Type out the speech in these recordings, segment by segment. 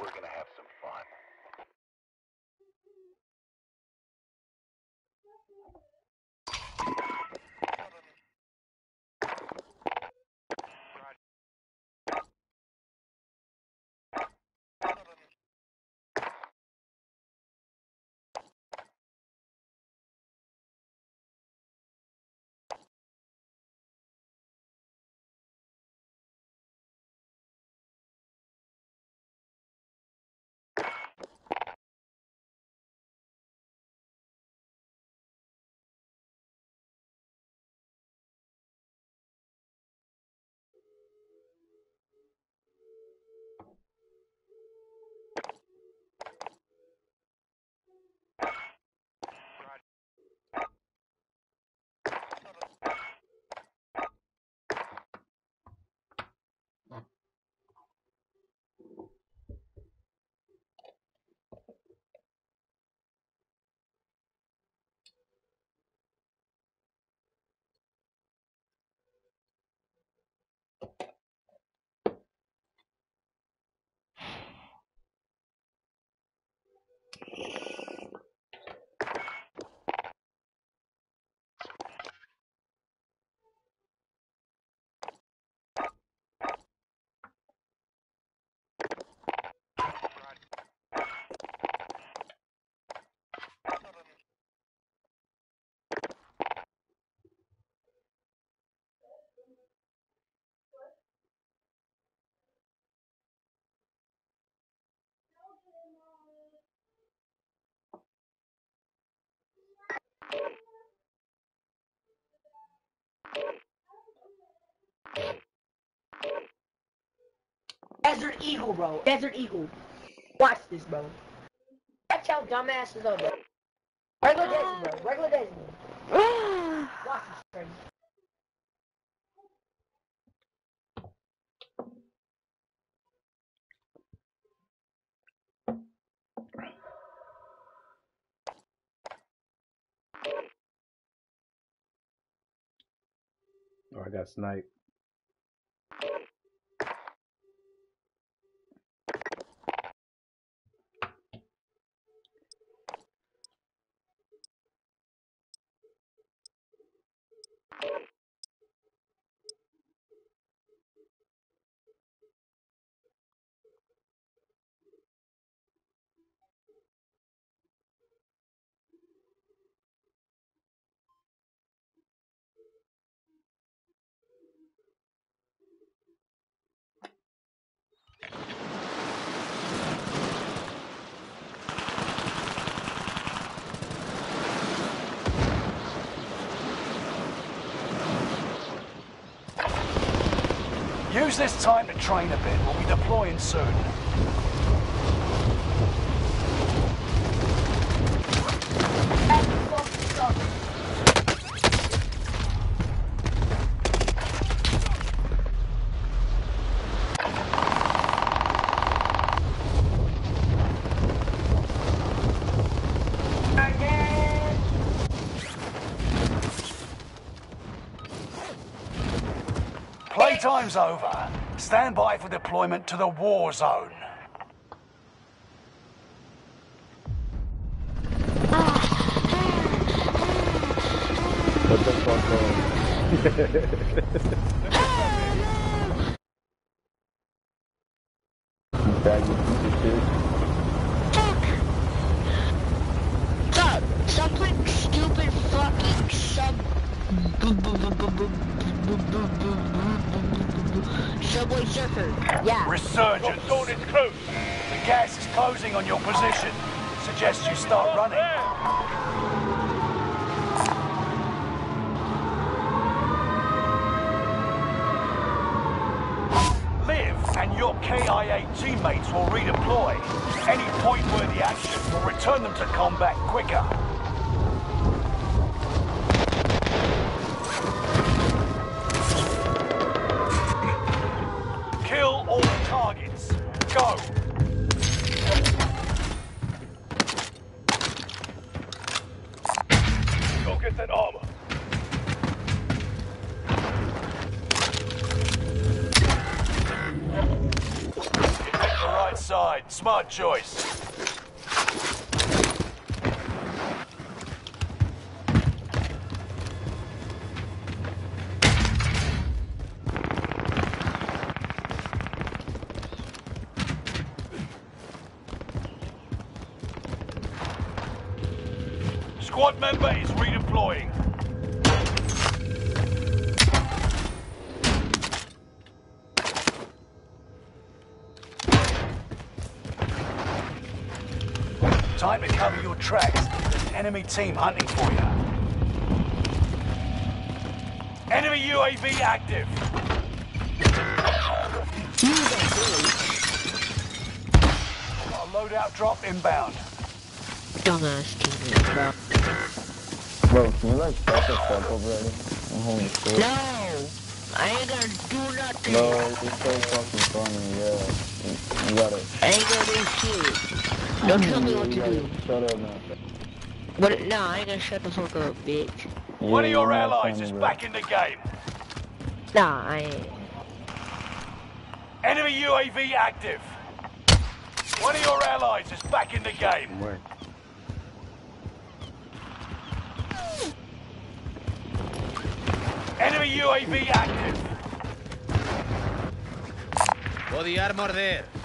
We're gonna have some fun. Desert Eagle, bro. Desert Eagle. Watch this, bro. Watch how dumbasses are, bro. Regular Desi, bro. Regular Desi, bro. Watch this, bro. Oh, I got sniped. Use this time to train a bit. We'll be deploying soon. Playtime's over. Stand by for deployment to the war zone. What the fuck, Squad member is redeploying. Time to cover your tracks. Enemy team hunting for you. Enemy UAV active. Got a loadout drop inbound. Dumbass teammate, bro. Bro, can you like shut the fuck already? I'm holy shit. No! I ain't gonna do nothing. No, it's so fucking funny, yeah. You, you gotta. I ain't gonna do shit. Don't tell me what to gotta do. Shut up now. What? No, I ain't gonna shut the fuck up, bitch. One of your allies is bro. back in the game. Nah, I ain't. Enemy UAV active. One of your allies is back in the game. Where? UAV active. Odiar morder.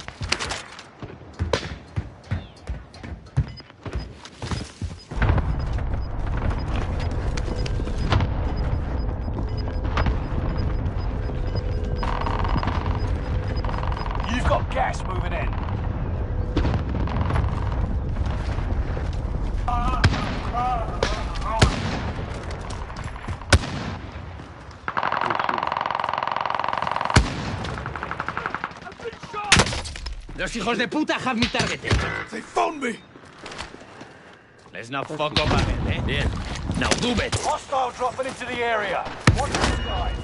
Hijos de puta have me targeted. They found me. Let's not fuck up again, eh? Bien. Now do it. Hostile dropping into the area. Watch the skies.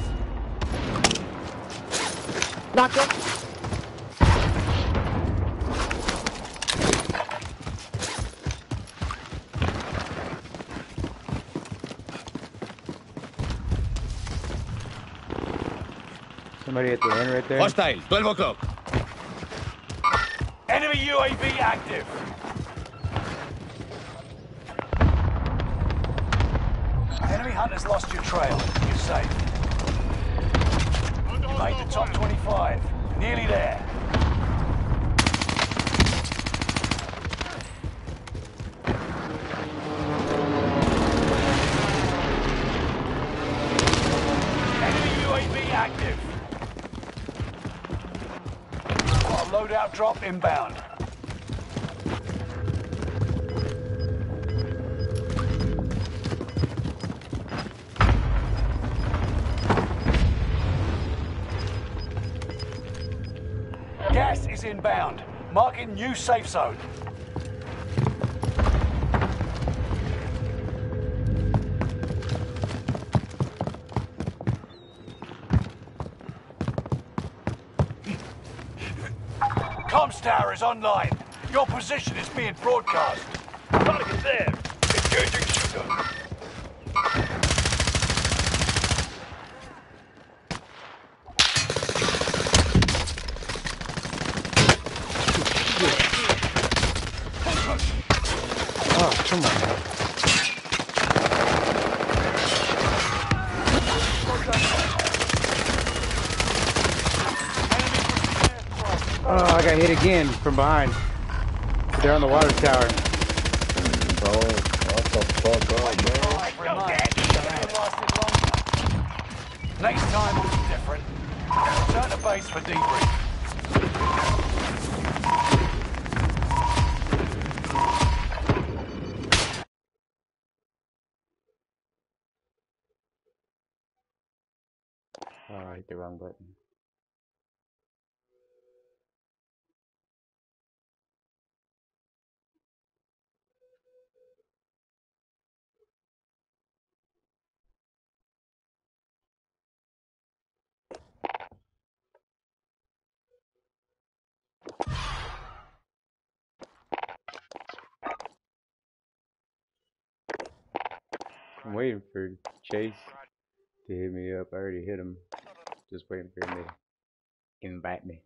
Knock him. Somebody at the end right there. Hostile. 12 o'clock. Enemy UAV active. Enemy hunters lost your trail. You're safe. You made the top 25. New safe zone. Comms tower is online. Your position is being broadcast. Target there. Engaging Oh, come on. Oh, I got hit again from behind. They're on the water tower. Bro, what the fuck up, bro? Next time will be different. Return to base for debrief. Oh, I hit the wrong button. I'm waiting for Chase to hit me up. I already hit him. Just waiting for him to invite me.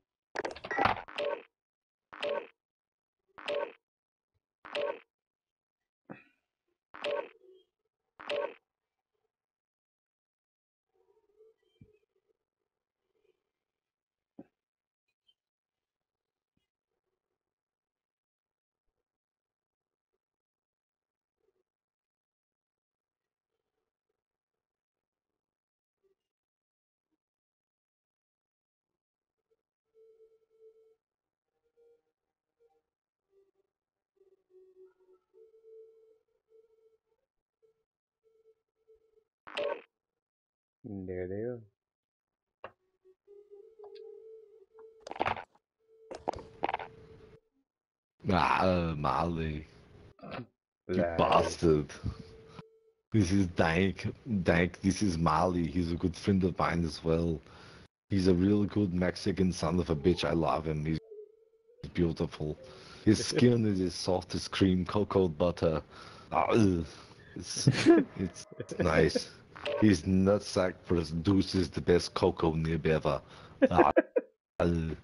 There they are. Ah, uh, Mali. You bastard. This is Dank. Dank, this is Mali. He's a good friend of mine as well. He's a real good Mexican son of a bitch. I love him. He's beautiful. His skin is as soft as cream cocoa butter. Ah, ugh. it's, it's nice. His nutsack produces the best cocoa nib ever. Ah, ugh.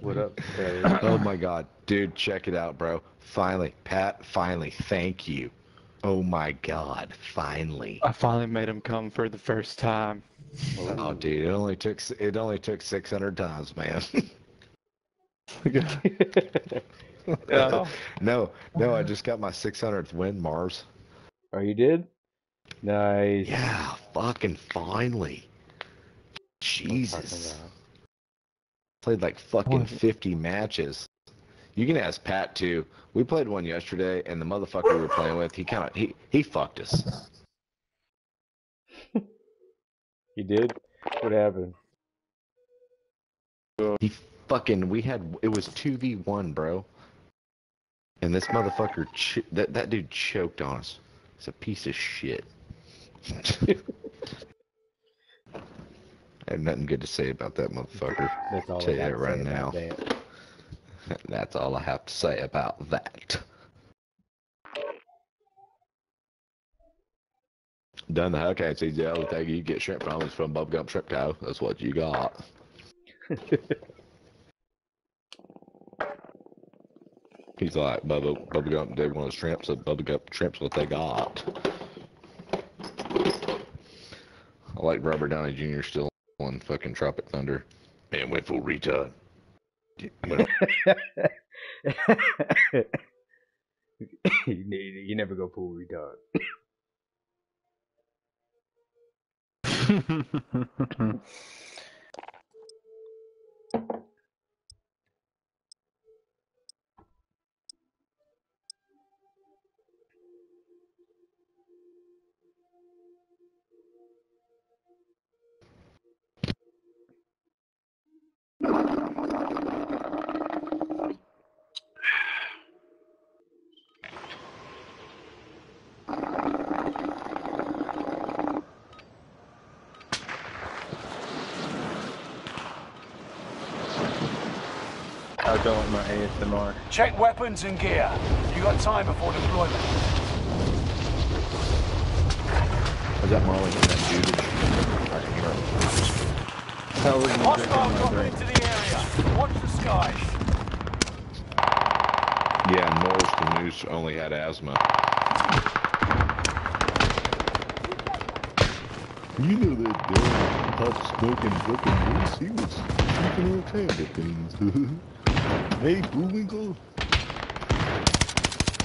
What up, Taylor? Oh my god, dude, check it out, bro. Finally, Pat, finally, thank you. Oh my god, finally. I finally made him come for the first time. Oh, dude, it only took it only took 600 times, man. Yeah. no, no, I just got my 600th win, Mars. Oh, you did? Nice. Yeah, fucking finally. Jesus. Played like fucking 50 matches. You can ask Pat too. We played one yesterday, and the motherfucker we were playing with, he kind of he he fucked us. he did? What happened? He fucking we had it was 2v1 bro and this motherfucker ch- that that dude choked on us it's a piece of shit I have nothing good to say about that motherfucker That's all Tell I you that right now. that. that's all I have to say about that done the Hellcats easy the only thing you get shrimp from is from Bubba Gump Shrimp Co. That's what you got. He's like, Bubba, Bubblegum, they want shrimp, so Bubba Gump Shrimp's what they got. I like Robert Downey Jr. still on fucking Tropic Thunder. Man, went full retard. Well, you, ne- you never go full retard. I don't want my ASMR. Check weapons and gear. You got time before deployment. was that Marley and that dude? I can hear him. Hell, we're gonna drink Hostile dropping into the area. Watch the skies. Yeah, Norris the Moose only had asthma. You know that damn pop smoking fucking Moose? He was keeping all kind of things. hey, Bullwinkle.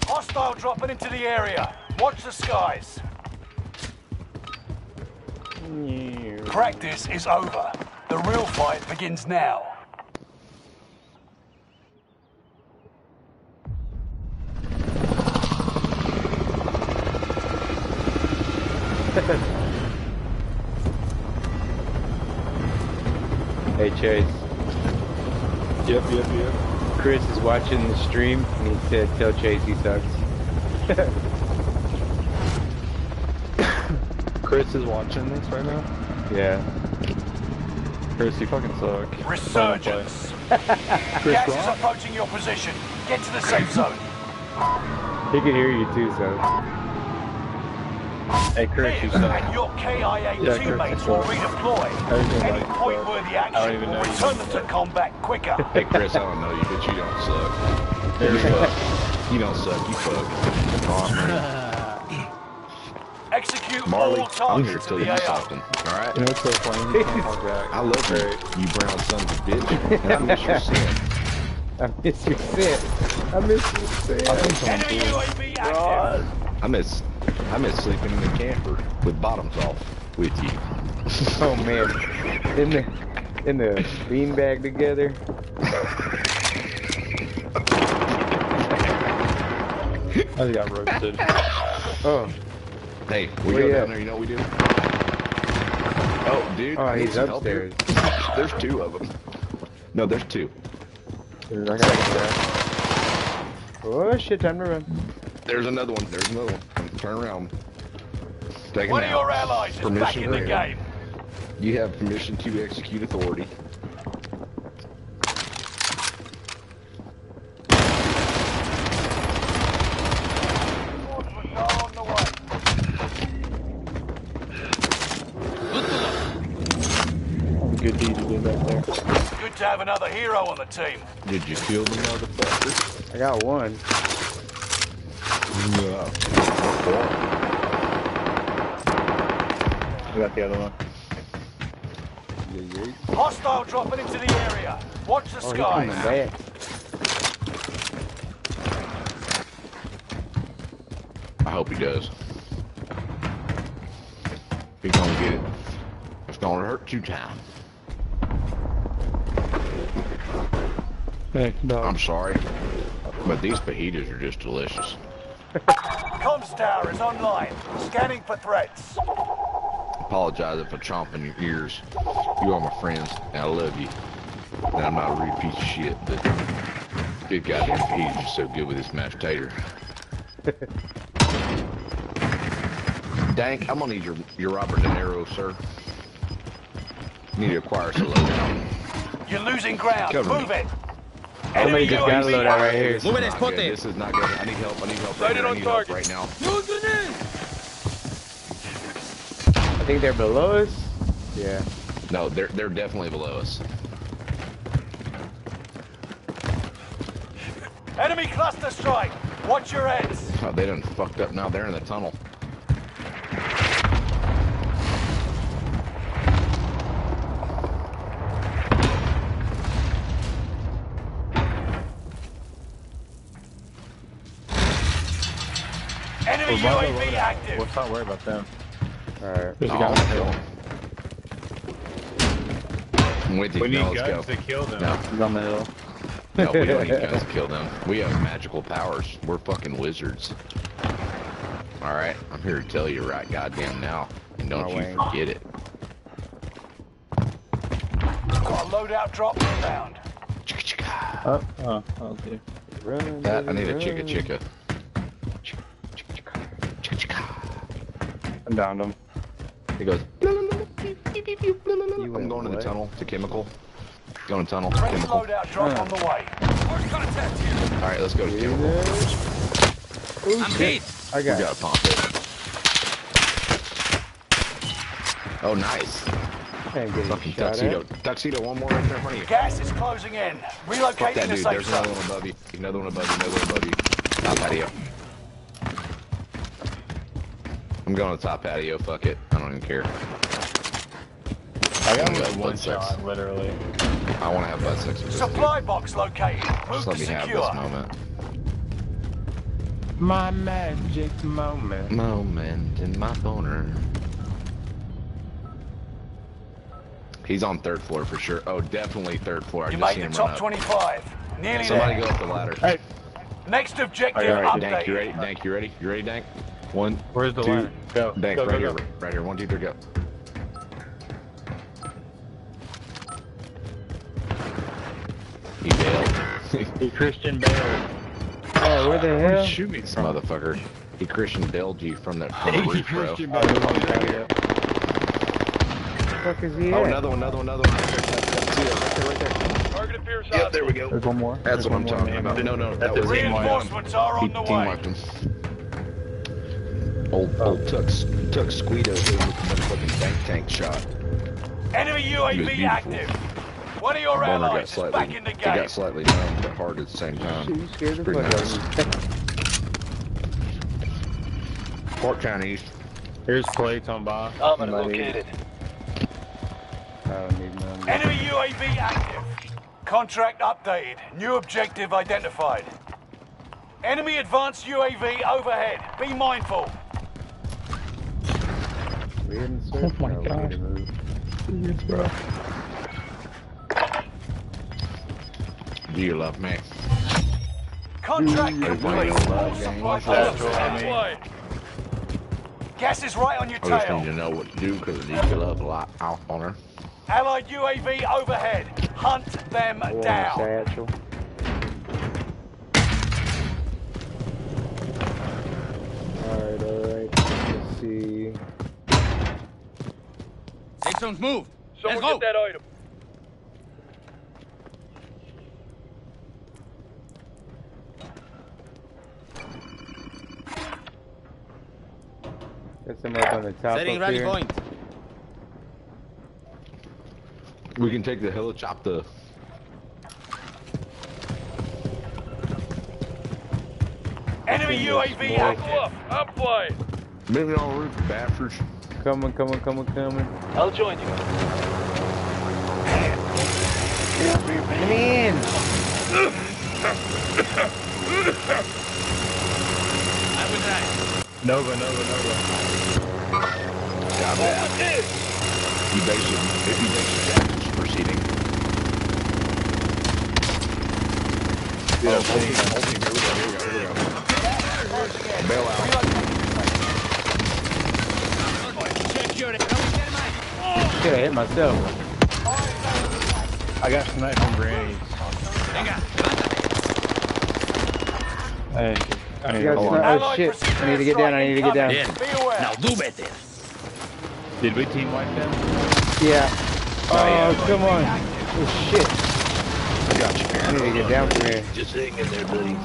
Hostile dropping into the area. Watch the skies. Practice is over. The real fight begins now. Hey Chase, Yep, yep, yep. Chris is watching the stream and he said, "Tell Chase he sucks." Chris is watching this right now. Yeah. Chris, you fucking suck. Resurgence. Chris Gas is approaching your position. Get to the safe zone. He can hear you too, so. Hey, Chris, you suck. and your KIA Yeah, teammates you will redeploy. Any like point-worthy action will know you return them even to combat quicker. Hey, Chris, I don't know you, but you don't suck. There You go. fuck. You don't suck. You fuck. Execute Marley, all I'm here targets to tell you AO. something. All right. You know what's so funny? You can't hold back. I love you, you brown son of a bitch, and I miss your sin. I miss your set. I miss your set. Enemy UAV active. I miss, I miss sleeping in the camper with bottoms off with you. Oh man, in the in the beanbag together. I just got roasted. Oh, Hey, we Where go down at? there. You know what we do? Oh, dude. Oh, he's some help here. upstairs. There's two of them. No, there's two. Dude, I gotta get that. Oh shit, time to run. There's another one. There's another one. Turn around. Take One him of your out. allies is back Permission in the game. You have permission to execute authority. Reinforcements on the way. Good deed you did back there. Good to have another hero on the team. Did you kill the motherfucker? I got one. No. I got the other one. Hostile dropping into the area. Watch the Oh, he coming skies. back. I hope he does. He's gonna get it. It's gonna hurt two times. Hey, dog. I'm sorry, but these fajitas are just delicious. Comms tower is online. Scanning for threats. Apologize if I chomp in your ears. You are my friends, and I love you. And I'm not a rude piece of shit, but good goddamn fajitas are so good with this mashed tater. Dank, I'm gonna need your your Robert De Niro, sir. You Need to acquire some lowdown. You're losing ground. Cover me. Move it. Somebody Enemy just got a UAV load out right here. This is Move it, not good. This is not good. I need help. I need help right Right. I on need target. help right now. I think they're below us. Yeah. No, they're they're definitely below us. Enemy cluster strike. Watch your heads. Oh, they done fucked up now. They're in the tunnel. Enemy UAV active. Let's not worry about them. Alright. There's a Oh, guy on the hill. I'm with you. We need no, let's guns go. to kill them. No, He's on the hill. no, we don't need guns to kill them. We have magical powers. We're fucking wizards. All right, I'm here to tell you right goddamn now, and don't Oh, you Wayne. forget it. Got a loadout drop inbound. Chicka-chicka. Oh, uh, uh, oh, oh, dude. Run, That I need a chicka chicka. Chicka-chicka. I downed him. He goes. I'm going to the tunnel to chemical. Going to tunnel. Friendly Chemical. loadout drop on the way. All right, let's go to Do chemical. Ooh, I'm shit. hit. I We got gotta pump it. Oh, nice. Can't get Fucking tuxedo. at. Tuxedo, one more right there in front of you. Gas is closing in. Fuck Relocating that the dude. safe There's another one above you. Another one above you. Another one above you. Top patio. I'm going to the top patio. Fuck it. I don't even care. I got I'm him gonna with one butt sex. shot, literally. I want to have butt sex with. Supply box located. Move Just let me have secure. this moment. My magic moment. Moment in my boner. He's on third floor for sure. Oh, definitely third floor. I You just made seen the him top run up. 25. Nearly Somebody there. go up the ladder. Hey, Next objective Alright, alright, Dank, you ready? Dank, you ready? You ready, Dank? One, where's the two, ladder? Go. Dank, go, right go, here, go. right here. One, two, three, go. He bailed. Hey, Christian Bale. Oh, where the hell? Shoot me this from. motherfucker. He Christian bailed you from the, from the Hey, roof, bro. Christian Oh, Bale. there's one down here. the fuck is he Oh, at? another one, another one, another one. Right there, right there, right there. Target appears Yep, there we go. There's one more. That's There's what I'm talking about. No, no, that That's was a him. Reinforcements are He on the team way. wiped him. Old, old Tux, Tux Squeedo hit him with the fucking tank tank shot. Enemy UAV active. One of your Boner got allies is slightly, back in the he game. got slightly numb but hard at the same time. you scared the Pretty fuck nice. of me. Port Chinese. Here's plates on box. Somebody- located. I don't need none. Enemy UAV active. Contract updated. New objective identified. Enemy advanced UAV overhead. Be mindful. We didn't search. Oh my no, we gosh. need to move. Yes, bro. Do you love me? Contract complete. All supply That's boxes what I mean. deployed. Gas is right on your I just need to know what to do because I need to love a lot out on her. Allied UAV overhead. Hunt them I want a down. satchel. Alright, alright. Let's see. Safe zone's moved. Someone Let's go. get that item. Got some up on the top Setting up rally here. point. We can take the helicopter. Enemy UAV active. Bluff, I'm flying. Maybe on the roof, bastards. Coming, coming, coming, coming. I'll join you. Come in! I will drive. Nova, Nova, Nova. Yeah, man. Evasion, evasion actions proceeding. Yeah, oh, whole team, here we go, here we go, here we go. Bail out. Check your... Oh, Shit, I hit myself. I got sniped from grenades. Venga, Hey, I need got hold on. oh shit. I need to get down, I need to get down. Bien. Be aware. Now do better. Did we team wipe them? Yeah. Oh, oh yeah. come on. Oh shit. I got you, I need to get down from here. Just hang in there, buddy.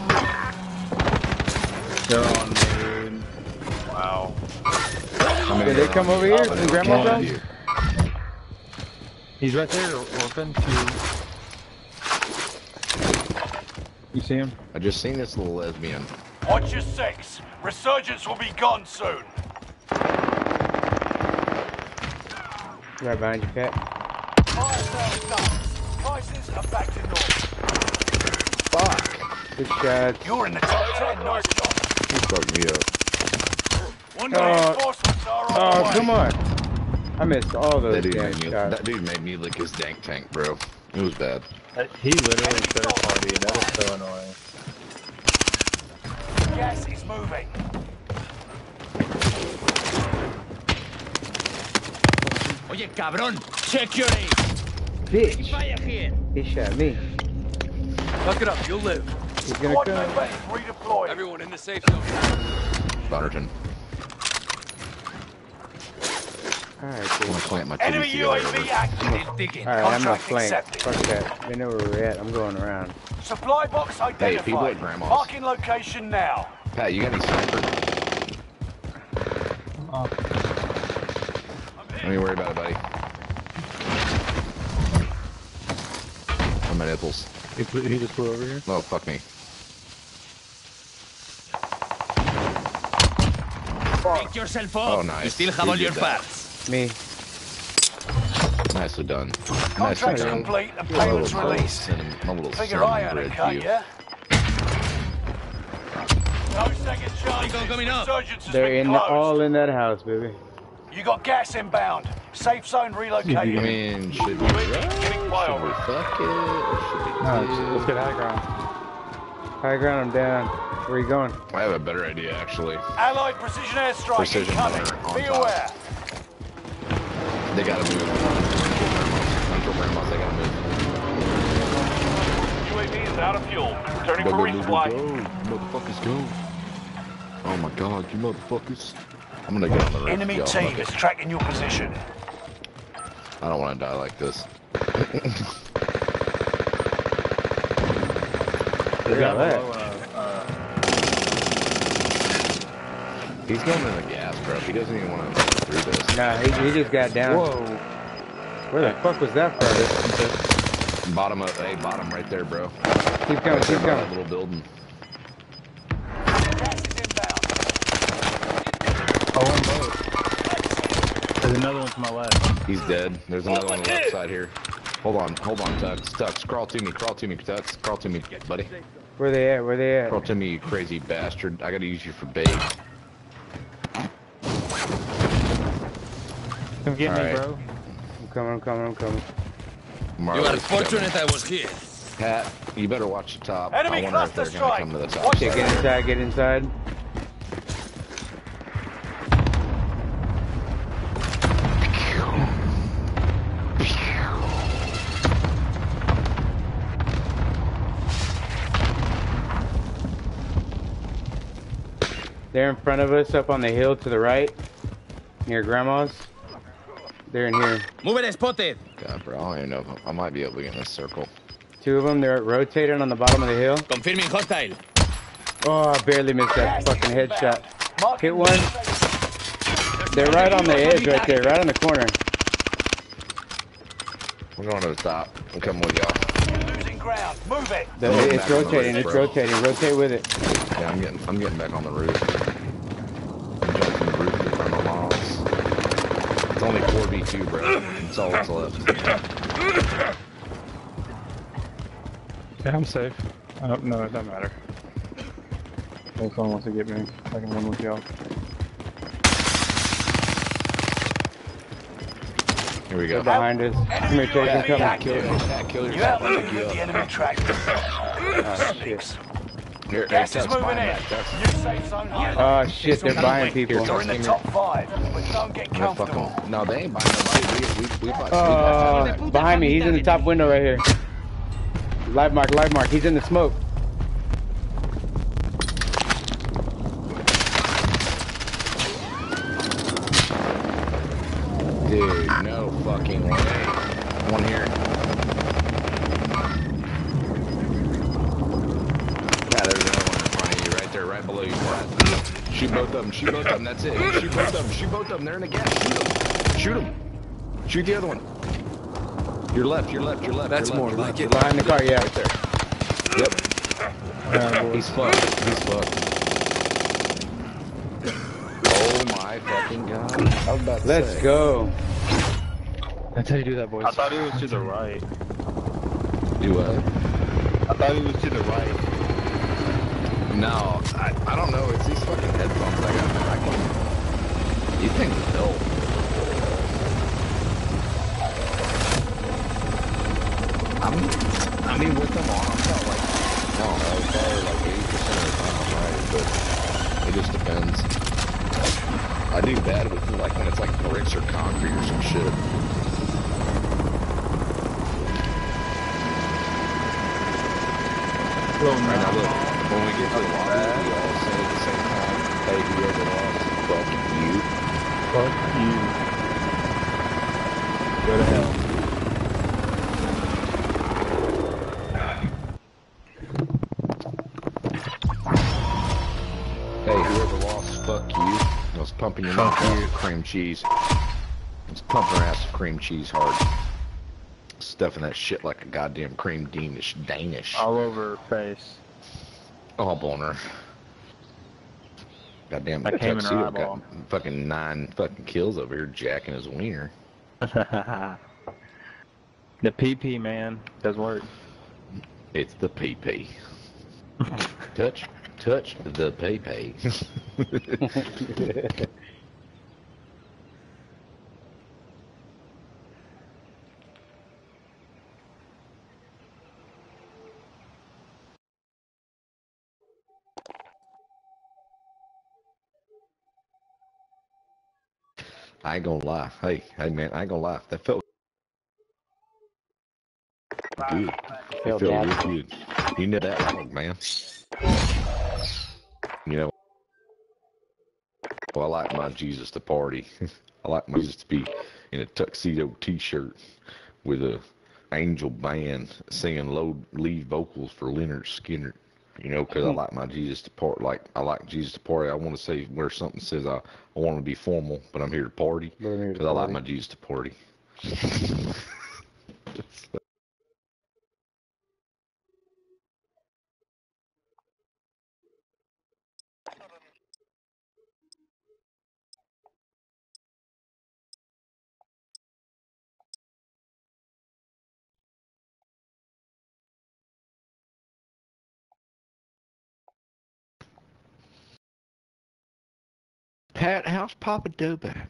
They're on moon. Wow. Did they come over here and grab my Yeah. phone? He's right there, orphan. You see him? I just seen this little lesbian. Watch your six. Resurgence will be gone soon. Right behind you, Pat. Fire sales done. Prices are back to normal. Fuck! Good shot. You're in the top ten. Nice job. He fucked me up. One Oh. reinforcements are on oh, the Oh, come on. I missed all those That dude, damn made me, shots. that dude made me lick his dank tank, bro. It was bad. Uh, he literally third party. That was so annoying. Gas is moving. Oye, cabrón. Check your aim. Bitch. Fire here. He shot me. Look it up. You'll live. He's gonna Squad come. member. Everyone in the safe zone. Bonnerton. Alright, I'm gonna plant my Enemy. UAV active. Thinking. Alright, I'm not Contract flanked. accepted. Fuck that. They know where we're at. I'm going around. Supply box identified. people at Grandma's. Marking location now. Pat, you got any sniper? Don't you worry about it, buddy. On my nipples. He, he just flew over here. No, fuck me. Pick yourself up. Oh, nice. You still have Who all your that? parts. Me. Nicely done. Nicely Contract's done. complete and My little, payments my little released. cinnamon, little Figure I cinnamon earn a cut, you. yeah? No second chances. Coming up. Resurgence They're in closed. all in that house, baby. You got gas inbound. Safe zone I relocated. mean, should we UAV run? getting Should we flyover. fuck it? Or should we No, let's get high ground. High ground, I'm down. Where are you going? I have a better idea, actually. Allied precision airstrike Precision incoming. fire on Be top. Aware. They gotta move. Control grandmas, they gotta move. UAV is out of fuel. Returning Go, for go, go, go, resupply. go. Motherfuckers, go. Oh my god, you motherfuckers. I'm gonna get on the roof. Enemy y'all. team is tracking your position. I don't wanna die like this. They got that. below, uh, uh, He's going in the gas, bro. He doesn't even wanna go through this. Nah, he, he just got down. Whoa. Where the fuck was that from? Bottom of, hey, bottom right there, bro. Keep coming, keep That coming. little building. Gas is inbound. Oh, on. There's another one to my left. He's dead. There's another one on the left side here. Hold on, hold on, Tux. Tux, crawl to me, crawl to me, Tux. Crawl to me, buddy. Where they at? Where they at? Crawl at? to me, you crazy bastard. I gotta use you for bait. Come get All me, right. bro. I'm coming, I'm coming, I'm coming. Marley, you are fortunate. I was here. Pat, you better watch the top. Enemy I wonder cluster if they're strike. gonna come to the top. Okay, get inside, get inside. They're in front of us up on the hill to the right, near Grandma's. They're in here. Move it spotted. God, bro, I don't even know. If I might be able to get in this circle. Two of them. They're rotating on the bottom of the hill. Confirming hostile. Oh, I barely missed that fucking headshot. Hit one. They're right on the edge right there, right on the corner. We're going to the top. I'm coming with y'all. Losing ground. Move it. The- it's back on the rotating. roof, It's rotating. Rotate with it. Yeah, I'm getting, I'm getting back on the roof. 22, bro. That's all that's left. Yeah, I'm safe. I don't know, it doesn't matter. No one wants to get me. I can win with y'all. Here we go. They're behind us. Come here, Jason. Come here, kill, kill yourself. You outmaneuvered the enemy tractor. Oh, shit. Here, here, Gas is moving in. that, Tex. New safe zone here. Oh shit, they're buying people. You're in the top five, but don't get I'm gonna fuck comfortable. 'em. No, they ain't buying nobody. We, we, we bought Uh, behind me, he's in the top window right here. Live mark, live mark. He's in the smoke. Dude, no fucking way. One here. Yeah, there's another one in front of you, right there, right below you, Brad. Shoot both of them, shoot both of them, that's it. Shoot both of them, shoot both of them, they're in the gas. Shoot them, shoot them. Shoot the other one. Your left, your left, your left. That's your more left, your like left, it. Behind the car, yeah. Right there. Yep. He's fucked. He's fucked. Oh my fucking god. I was about to Let's say. go. That's how you do that, boys. I thought he was to the right. Do what? I thought he was to the right. No, I, I don't know. It's these fucking headphones I got. I can. These things help. I'm, I mean, with them on, I'm not like, I don't know, probably like 80% of the time I'm right, but it just depends. I do bad with like when it's like bricks or concrete or some shit. Right now, look, when we get to the lobby, we all say at the same time, hey, whoever lost, fuck you. Fuck you. Go to hell. Hey, whoever lost, fuck you. I was pumping your mouth with cream cheese. I was pumping her ass with cream cheese hard. Stuffing that shit like a goddamn cream Danish. Danish. All over her face. Oh, boner. Goddamn, I came in her tuxedo eyeball. got fucking nine fucking kills over here jacking his wiener. the PP, man, does work. It's the PP. touch, touch the PP. I ain't gonna lie. Hey, hey man, I ain't gonna lie. That felt good. It Felt real good. You know that loud, man. You know, well, I like my Jesus to party. I like my Jesus to be in a tuxedo T-shirt with a angel band singing low lead vocals for Lynyrd Skynyrd. You know, 'cause I mm-hmm. like my Jesus to part. Like I like Jesus to party. I want to say where something says I, I want to be formal, but I'm here to party. But I'm here to 'Cause I like my Jesus to party. Pat, how's Papa Doback?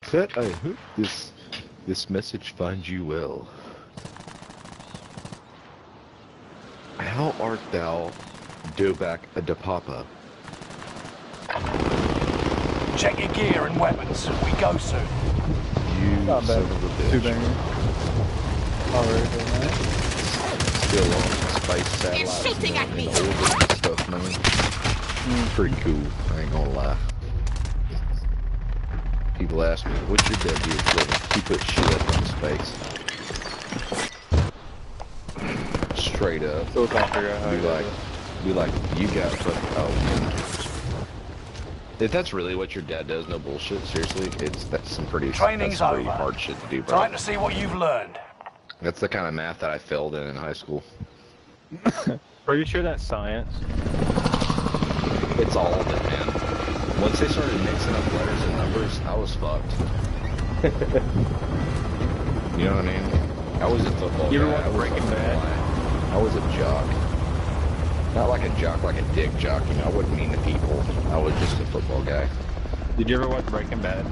Pat, I hope this this message finds you well. How art thou, Doback a de Papa? Check your gear and weapons. We go soon. You Not son bad. of a Two bitch. bangers. Already doing. Still on space satellite. shooting at me. In orbit. Hmm. pretty cool. I ain't gonna lie. People ask me, "What's your dude's living?" He put shit up in his face. Straight up. Still trying to figure out how Be like, be like, you got fucking. Oh. If that's really what your dad does, no bullshit. Seriously, it's that's some pretty, Training's that's pretty over. hard shit to do, bro. Time to see what you've learned. That's the kind of math that I failed in in high school. Are you sure that's science? It's all of it, man. Once they started mixing up letters and numbers, I was fucked. you know what I mean? I was a football You ever guy. watch I was Breaking Bad? I was a jock. Not like a jock, like a dick jock. You know, I wouldn't mean the people. I was just a football guy. Did you ever watch Breaking Bad?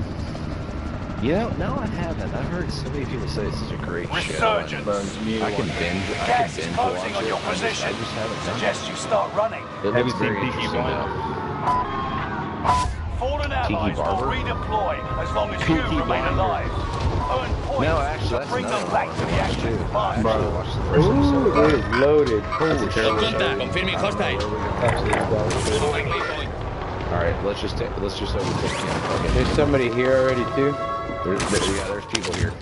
You know, no, I haven't. I've heard so many people say this is a great show. Resurgence. Bro, you need to I can watch binge. I Gas can binge closing watch on it. your I just, position. I just haven't done. Suggest you start running. It Have looks very interesting now. Fallen allies will Barber? redeploy as long as Peaky you remain Blinders. alive. Earn points No, actually, that's bring them back one to I the watched, action. too. I Fine. actually watched the first Ooh, episode. it is loaded. That's a Holy terrible Contact. show. Confirming hostile. Moving. All right, let's just take, let's just overtake him. Okay. There's somebody here already too. There's, there, yeah, there's people here.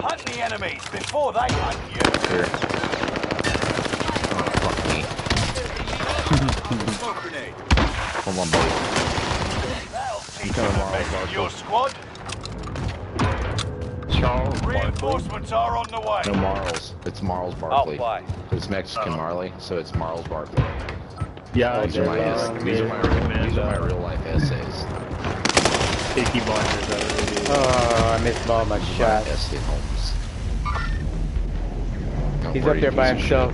Hunt the enemies before they hunt you. Here. Oh, fuck me. Hold on, buddy. You coming, the Marl, best Marl. of your squad. Charles Barkley. Reinforcements are on the way. No Marls. It's Marls Barkley. Oh, It's Mexican Marley, so it's Marls Barkley. Yeah, I These are my ess- um, these are my these are my uh, real life essays. Peaky Blinders. That really is. Oh, I missed all my My shots. essay homes. Don't He's worry, up there by himself.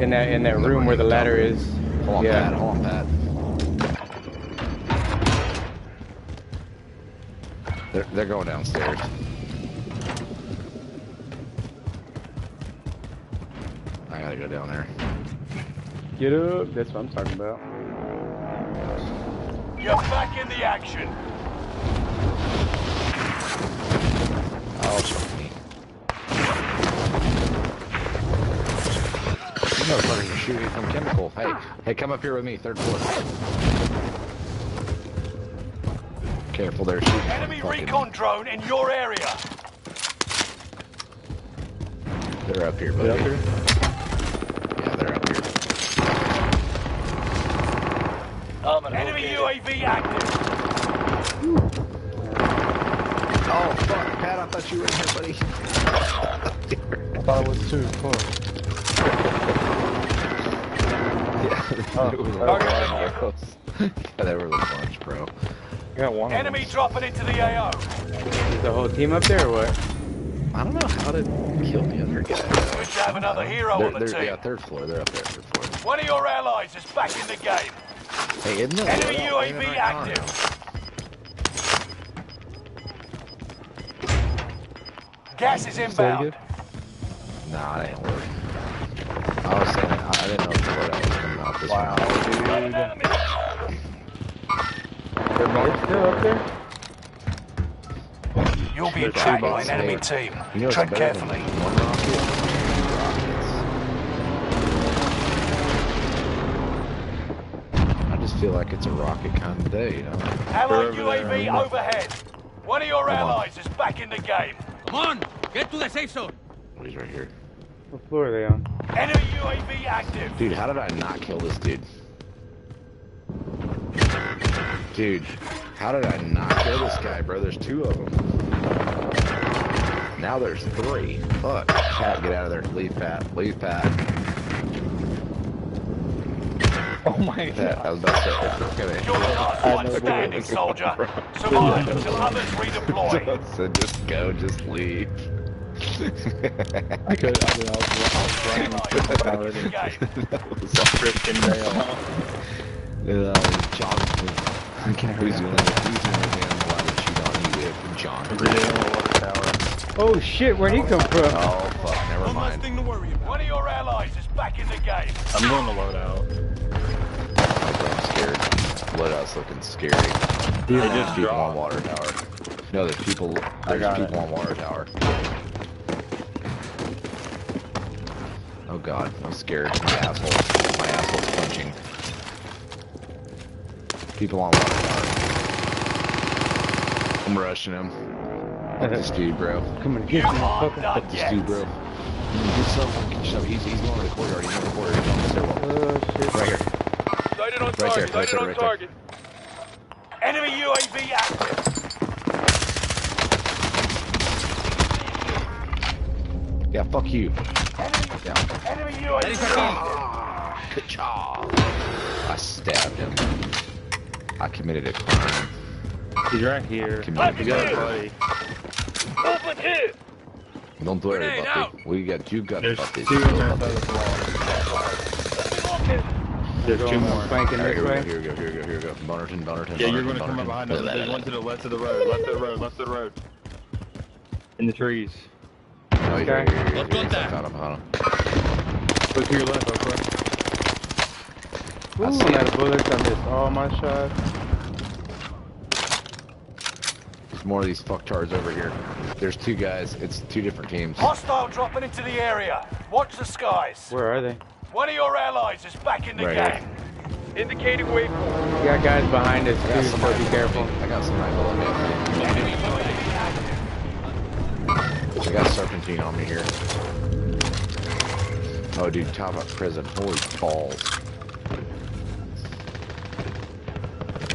In that in that room where the ladder top is. Hold on, Yeah. Pat. Hold on, Pat. They're, they're going downstairs. I gotta go down there. Get up. That's what I'm talking about. You're back in the action. Oh, me. You motherfuckers are shooting from chemical. Hey, hey, come up here with me, third floor. Careful, they're shooting. Enemy fucking- recon drone in your area. They're up here, buddy. They up here? Yeah, they're up here. Enemy UAV active. Oh, fuck, Pat, I thought you were in here, buddy. I thought it was two. Fuck. yeah, Oh, it was a okay. lot Yeah, they were the bunch, bro. I got one. of Enemy them. dropping into the AO. Is the whole team up there or what? I don't know how to kill the other guy. Good to have another hero They're, on the they're, team. yeah, third floor. They're up there, third floor. One of your allies is back in the game. Hey, isn't that Enemy UAV right active. Gas is inbound. now? Nah, it ain't working. I was saying, I I didn't know if the loadout was coming out this Wow, round. Got dude. They're both still up there? You'll be They're attacked by an enemy team. You know Tread better than carefully. One rocket? Rockets. I just feel like it's a rocket kind of day, you know? Allied They're there, UAV overhead. One of your Come on. allies is back in the game. Come on. Get to the safe zone. Oh, he's right here. What floor are they on? Enemy UAV active. Dude, how did I not kill this dude? Dude, how did I not kill this guy, bro? There's two of them. Now there's three. Fuck. Pat, get out of there. Leave Pat. Leave Pat. Oh my Pat, I god. was about to say, it's You're the last one standing, soldier. Survive until others redeploy. so just go, just leave. I could. I, mean, I was, I running Allies with the back power in the to game. that was all Christian Bale. Yeah, that was Jonathan. Who's the only, who's the only man allowed to cheat on you with? Jonathan. Every day on the water tower. Oh shit, where'd he come from? Oh, fuck, never mind. to worry about. One of your allies is back in the game. I'm going to load out. I'm scared. Loadout's looking scary. Dude, There's just people on water tower. No, there's people. I got people it. on water tower. Oh god, I'm scared. My asshole. My asshole's punching. People on water tower. I'm rushing him. Fuck this dude, bro. Come on, get you, aren't motherfucker. Fuck this dude, bro. Get someone. Get some- He's, he's going to the courtyard. He's in the courtyard. He's on the stairwell. Oh, shit. Right here. Sighted on Right there, target. right Sighted there, on right there. Enemy UAV active. Yeah, fuck you. Enemy UAV Good job. I stabbed him. I committed a crime. He's right here. Committed You a crime. buddy. Open here. Don't worry Grenade about it. We got you got There's about this. two You on got that about side this. the wall. There's two more. Flanking Alright, this here we go, way. here we go, here we go, here we go. Bonerton, Bonerton, Yeah, you're gonna come Bonerton. up behind us. There's one to the left of the road, left of the road, left of the road, in the trees. Oh, here, here, here, here, Look here. on that. Found him, found him. Look to your left, Okra. Ooh, I see out him. of bullets. I oh, missed all my shots. There's more of these fucktards over here. There's two guys. It's two different teams. Hostile dropping into the area. Watch the skies. Where are they? One of your allies is back in the Right game. Indicating waypoint. We got guys behind us too, so be careful. I got some rifle on me. Enemy UAV active. I got serpentine on me here. Oh, dude, top up prison. Holy balls.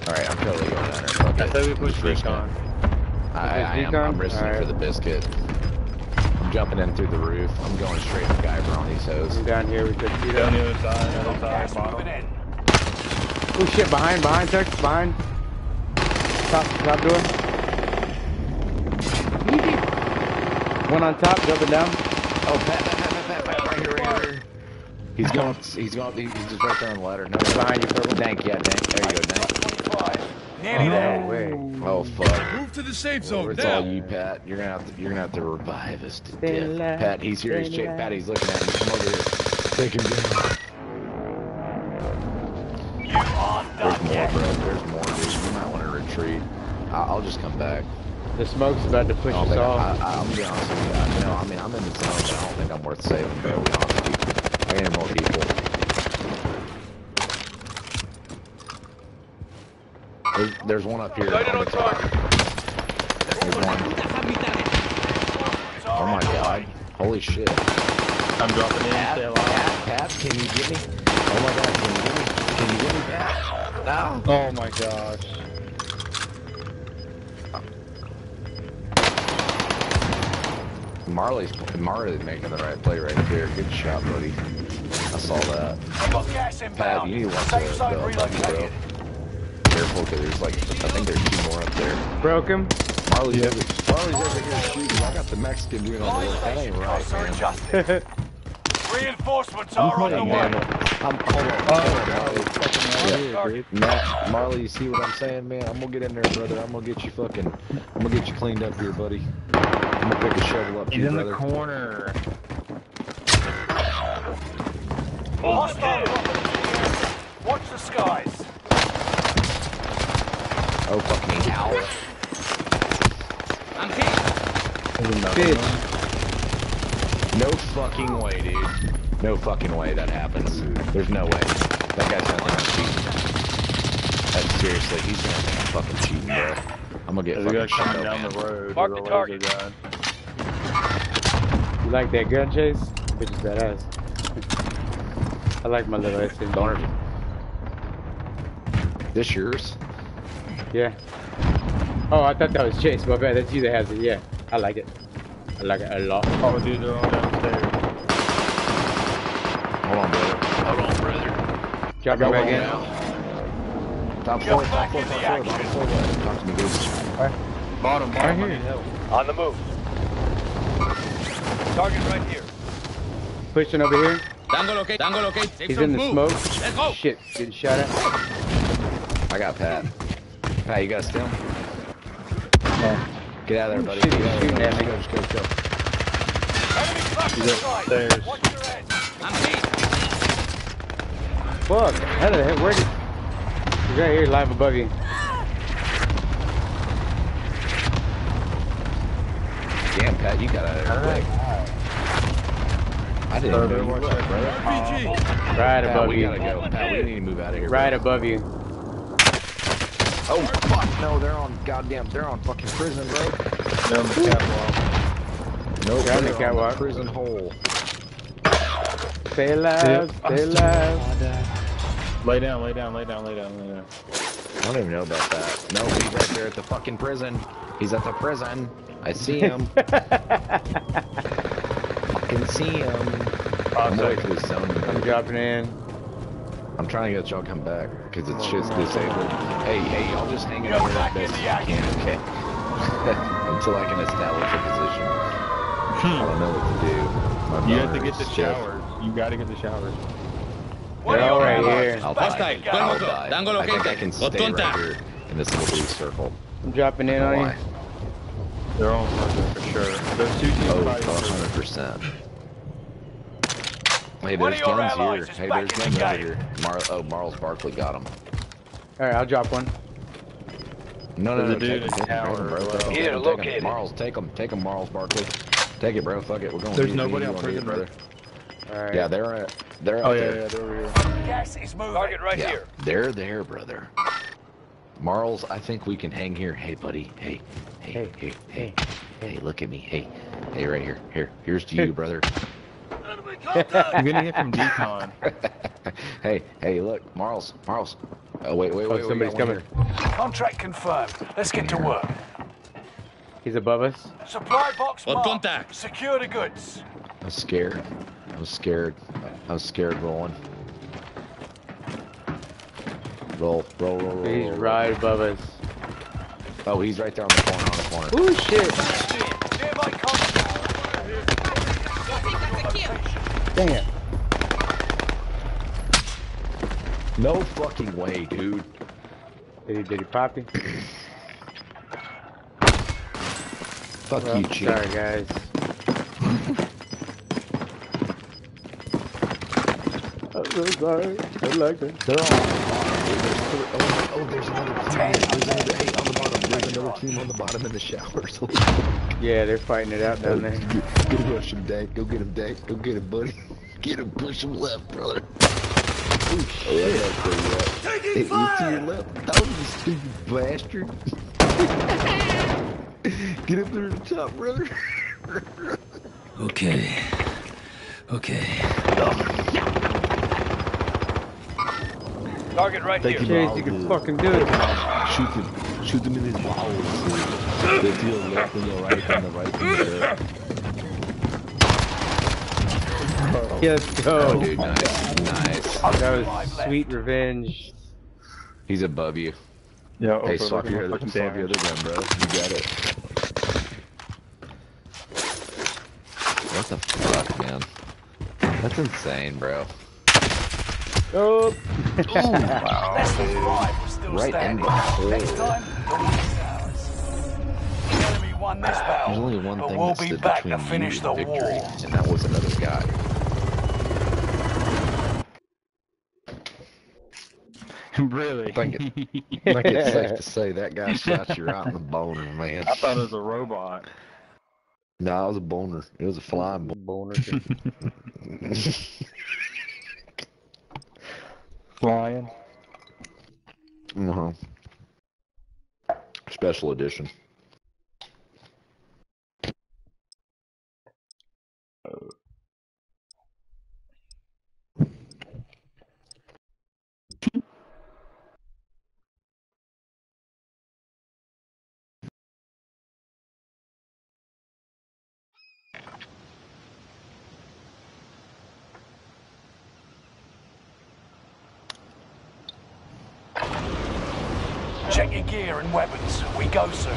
Alright, I'm totally going down there. I it. say we push Just risk recon. I, I, I am. I'm risking it for the biscuit. I'm jumping in through the roof. I'm going straight to Guyver on these hoes. I'm down here with the Down Tito. the other side, other side, Gas moving bottom. in. Oh shit, behind, behind, Tex, behind. Top, top door. One on top, jumping down. Oh, Pat, Pat, Pat, Pat, Pat, Pat, right here, right here. He's going, he's going, he's just right there on the ladder. No, Behind you, purple. Dank, yeah, Dank. There you go, Dank. 25. Nearly No way. Oh, oh fuck. Move to the safe zone it's now. all you, Pat. You're gonna have to, you're gonna have to revive us to Stay death. alive, Pat, he's here. He's stay Pat, he's looking at me. Come over here. Take him down. You aren't There's done more, yet. bro. There's more, dude. You might want to retreat. I- I'll just come back. The smoke's about to push us think, I, off. I, I'm gonna be honest with you. I, you know, I mean, I'm in the zone, but I don't think I'm worth saving, bro. To be honest with you. I can hear more people. There's, there's one up here. Sighted on target. There's one. Oh my god. Holy shit. I'm dropping in, Pat. Pat, Pat, can you get me? Oh my god, can you get me? Can you get me, Pat? No. Oh my gosh. Marley's Marley's making the right play right there. Good shot, buddy. I saw that. I've got gas Pat, you need to watch the, the bro. Relocated. Careful, because there's like, I think there's two more up there. Broke him. Marley's, over, Marley's over here shooting. I got the Mexican doing all the work. That ain't right, man. Reinforcements are oh, on the Hey, way. man, I'm, hold on. Oh, Marley. Yeah. Matt, Marley, you see what I'm saying, man? I'm gonna get in there, brother. I'm gonna get you fucking, I'm gonna get you cleaned up here, buddy. I'm gonna pick a shovel up He's here, in the brother. corner. Hostile dropping into the area. Watch the skies. Oh, fucking hell. I'm hit. Bitch. No fucking way, dude. No fucking way that happens. There's no way. That guy's gonna think I'm cheating. That, seriously, he's gonna think I'm fucking cheating, bro. I'm gonna get There's a guy fucking shot down man. the road. Mark the target. laser gun. You like that gun chase? Bitch is badass. I like my little SMG. Boner. This yours? Yeah. Oh, I thought that was Chase. My bad. That's you that has it. Yeah. I like it. I like it a lot. Oh, dude, they're all downstairs. Hold on, brother. Hold on, brother. Drop Go it back in. now. Top Get floor, back top floor, in top the floor, action. top floor. what? Talk to me, dude. Bottom, bottom, I need help. On the move. Target right here. Pushing over here. Tango locate. Tango locate. He's in the move. smoke. Let's go. Shit. Getting shot at. I got Pat. Pat, you got a stem? Get out of there, buddy. Shit, Get out of there, buddy. go, just go, just go. He's upstairs. Watch your head. I'm hit. Fuck. How the heck? Where did? He's right here, live above you. Damn, Pat, you got out of there quick. I didn't So know you were watching up, brother. RPG. Right Pat, above we you. gotta go. Pat, we need to move out of here. Right bro. above you. Oh fuck no, they're on goddamn, they're on fucking prison, bro. They're on the catwalk. Nope, They're on the they're on catwalk. prison hole. Stay alive, stay alive. Lay down, lay down, lay down, lay down, lay down. I don't even know about that. No, he's right there at the fucking prison. He's at the prison. I see him. I can see him. I'm so- waiting for the sound. I'm dropping in. I'm trying to get y'all come back because it's just disabled. Hey, hey, y'all just hang in You're there as best as you can, okay? Until I can establish a position. Hmm. I don't know what to do. My You have to get the is just- showers. You gotta get the showers. They're of all your right allies I'll back Hostile. in the Buen I'll die. I think I can stay right here in this little blue circle. I'm dropping in on you. They're on further for sure. There's two teams Oh, 100%. Hey, there's guns allies here. is Hey, there's guns over here. Mar oh, Marls Barkley got him. Alright, I'll drop one. No, no, There's no, a dude take him, take him, tower bro. as Take well. him, Here, take him, take him. located. Marls, take him, take him, Marls Barkley. Take it, bro. Fuck it, we're going. There's me- me nobody and on prison, it, bro. Alright. Yeah, they're uh, they're Oh out yeah, there. yeah, they're over here. Gas is moving. Target right Yeah, here. they're there, brother. Marls, I think we can hang here. Hey, buddy. Hey, hey, Hey, hey, hey, hey, look at me. Hey, hey, right here. Here, here's to you, brother. You're gonna get from decon. hey, hey, look, Marls, Marls. Oh, wait, wait, Oh, wait. somebody's somebody's got one coming. Contract confirmed. Let's get to work. He's above us. Supply box On marked. contact. Secure the goods. I'm scared. I'm scared. I'm scared rolling. Roll, roll, roll, roll. He's roll, right above us. Oh, he's right there on the corner, on the corner. Ooh, shit. Nearby contact. Dang it. No fucking way, dude. Did he, did he pop you? Fuck Well, you, chick. sorry, guys. I'm so sorry. I like it. They're all. There's three, oh, oh, there's another team. There's another, hey, on the bottom. There's another team on the bottom in the showers. Yeah, they're fighting it out down there. Go rush him, Dank. Go get him, Dank. Go get him, buddy. Get him. Push him left, brother. Oh, shit. Hey, you to your left. Oh, you stupid bastard. get up there at the top, brother. Okay. Okay. Target right Thank here. you. Chase, you can fucking do it. Shoot him. Shoot him in his bowels. The to your left and your right and the right and the left. Let's Oh, go. dude, nice. Nice. That was sweet revenge. He's above you. Yeah, oh, Hey, over swap your, other, fucking swap your damage. other gun, bro. You got it. What the fuck, man? That's insane, bro. Oh, Less than five. We're still Right standing. Next time, the win. The enemy won this There's battle, only one but thing we'll that be stood back between to you finish and the victory, war. and that was another guy. really? I think, it, I think it's safe to say that guy shot you right in the boner, man. I thought it was a robot. No, it was a boner. It was a flying boner. boner. Flying. uh-huh. Special edition. Check your gear and weapons. We go soon.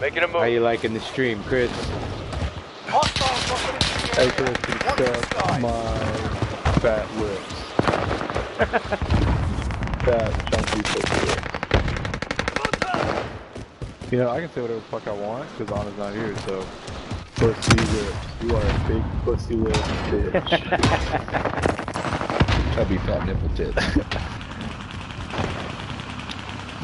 Making a move. How you liking the stream, Chris? Hostiles dropping Hey. Chris, can Watch suck my fat lips. fat, chunky pussy. You know, I can say whatever the fuck I want, because Anna's not here, so... Pussy lips. You are a big pussy lip bitch. Chubby fat nipple tits.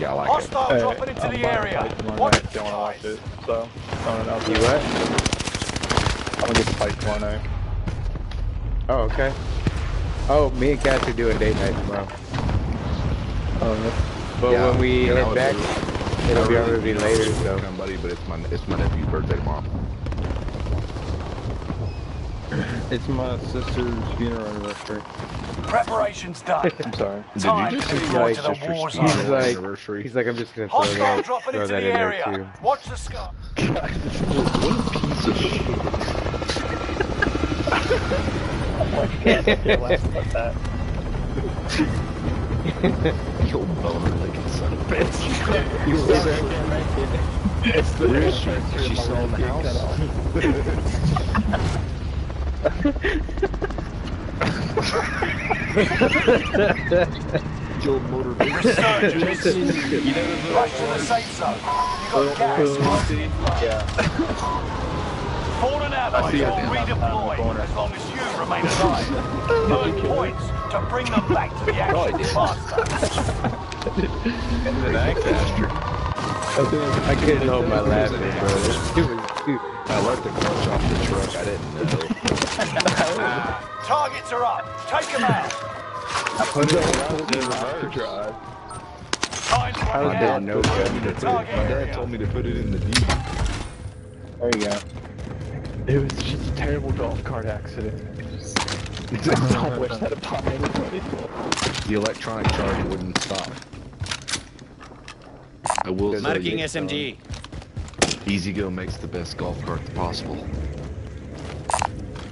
yeah, I like it. Hostile Hey, dropping into I'm the area. What? tomorrow Watch night the if want to watch skies. it, so... Throwing it out You there. what? I'm gonna get the fight tomorrow night. Oh, okay. Oh, me and Cass are doing date night tomorrow. Oh, yeah. But Yeah, when we and head back, it. it'll be I our really movie later, you would so. come, buddy, but it's my it's my nephew's birthday tomorrow. It's my sister's funeral anniversary. Preparations done. I'm sorry. Did Time just to say go like to the sister's war funeral? He's like, anniversary. he's like, I'm just gonna throw Hostile that, dropping throw into that the in there area. too. Watch the sky. Yo, boner licking son of a bitch. Where is she? Is she still in the house? Yo, motor Resurgence. Rush to the safe zone. You got gas closing in front. Yeah. Fallen allies see will it in redeploy as long as you remain alive. Earn points to bring them back to the action faster. I couldn't hold my laughing, bro. It was too. I let the clutch off the truck. I didn't know. Targets are up. Take them out. drive. Time's I running out. didn't know that. Target My dad told me to put it in the deep. There you go. It was just a terrible golf cart accident. I don't wish that upon anybody. The electronic charge wouldn't stop. I will say Marking that, SMG. Um, E-Z-GO makes the best golf cart possible.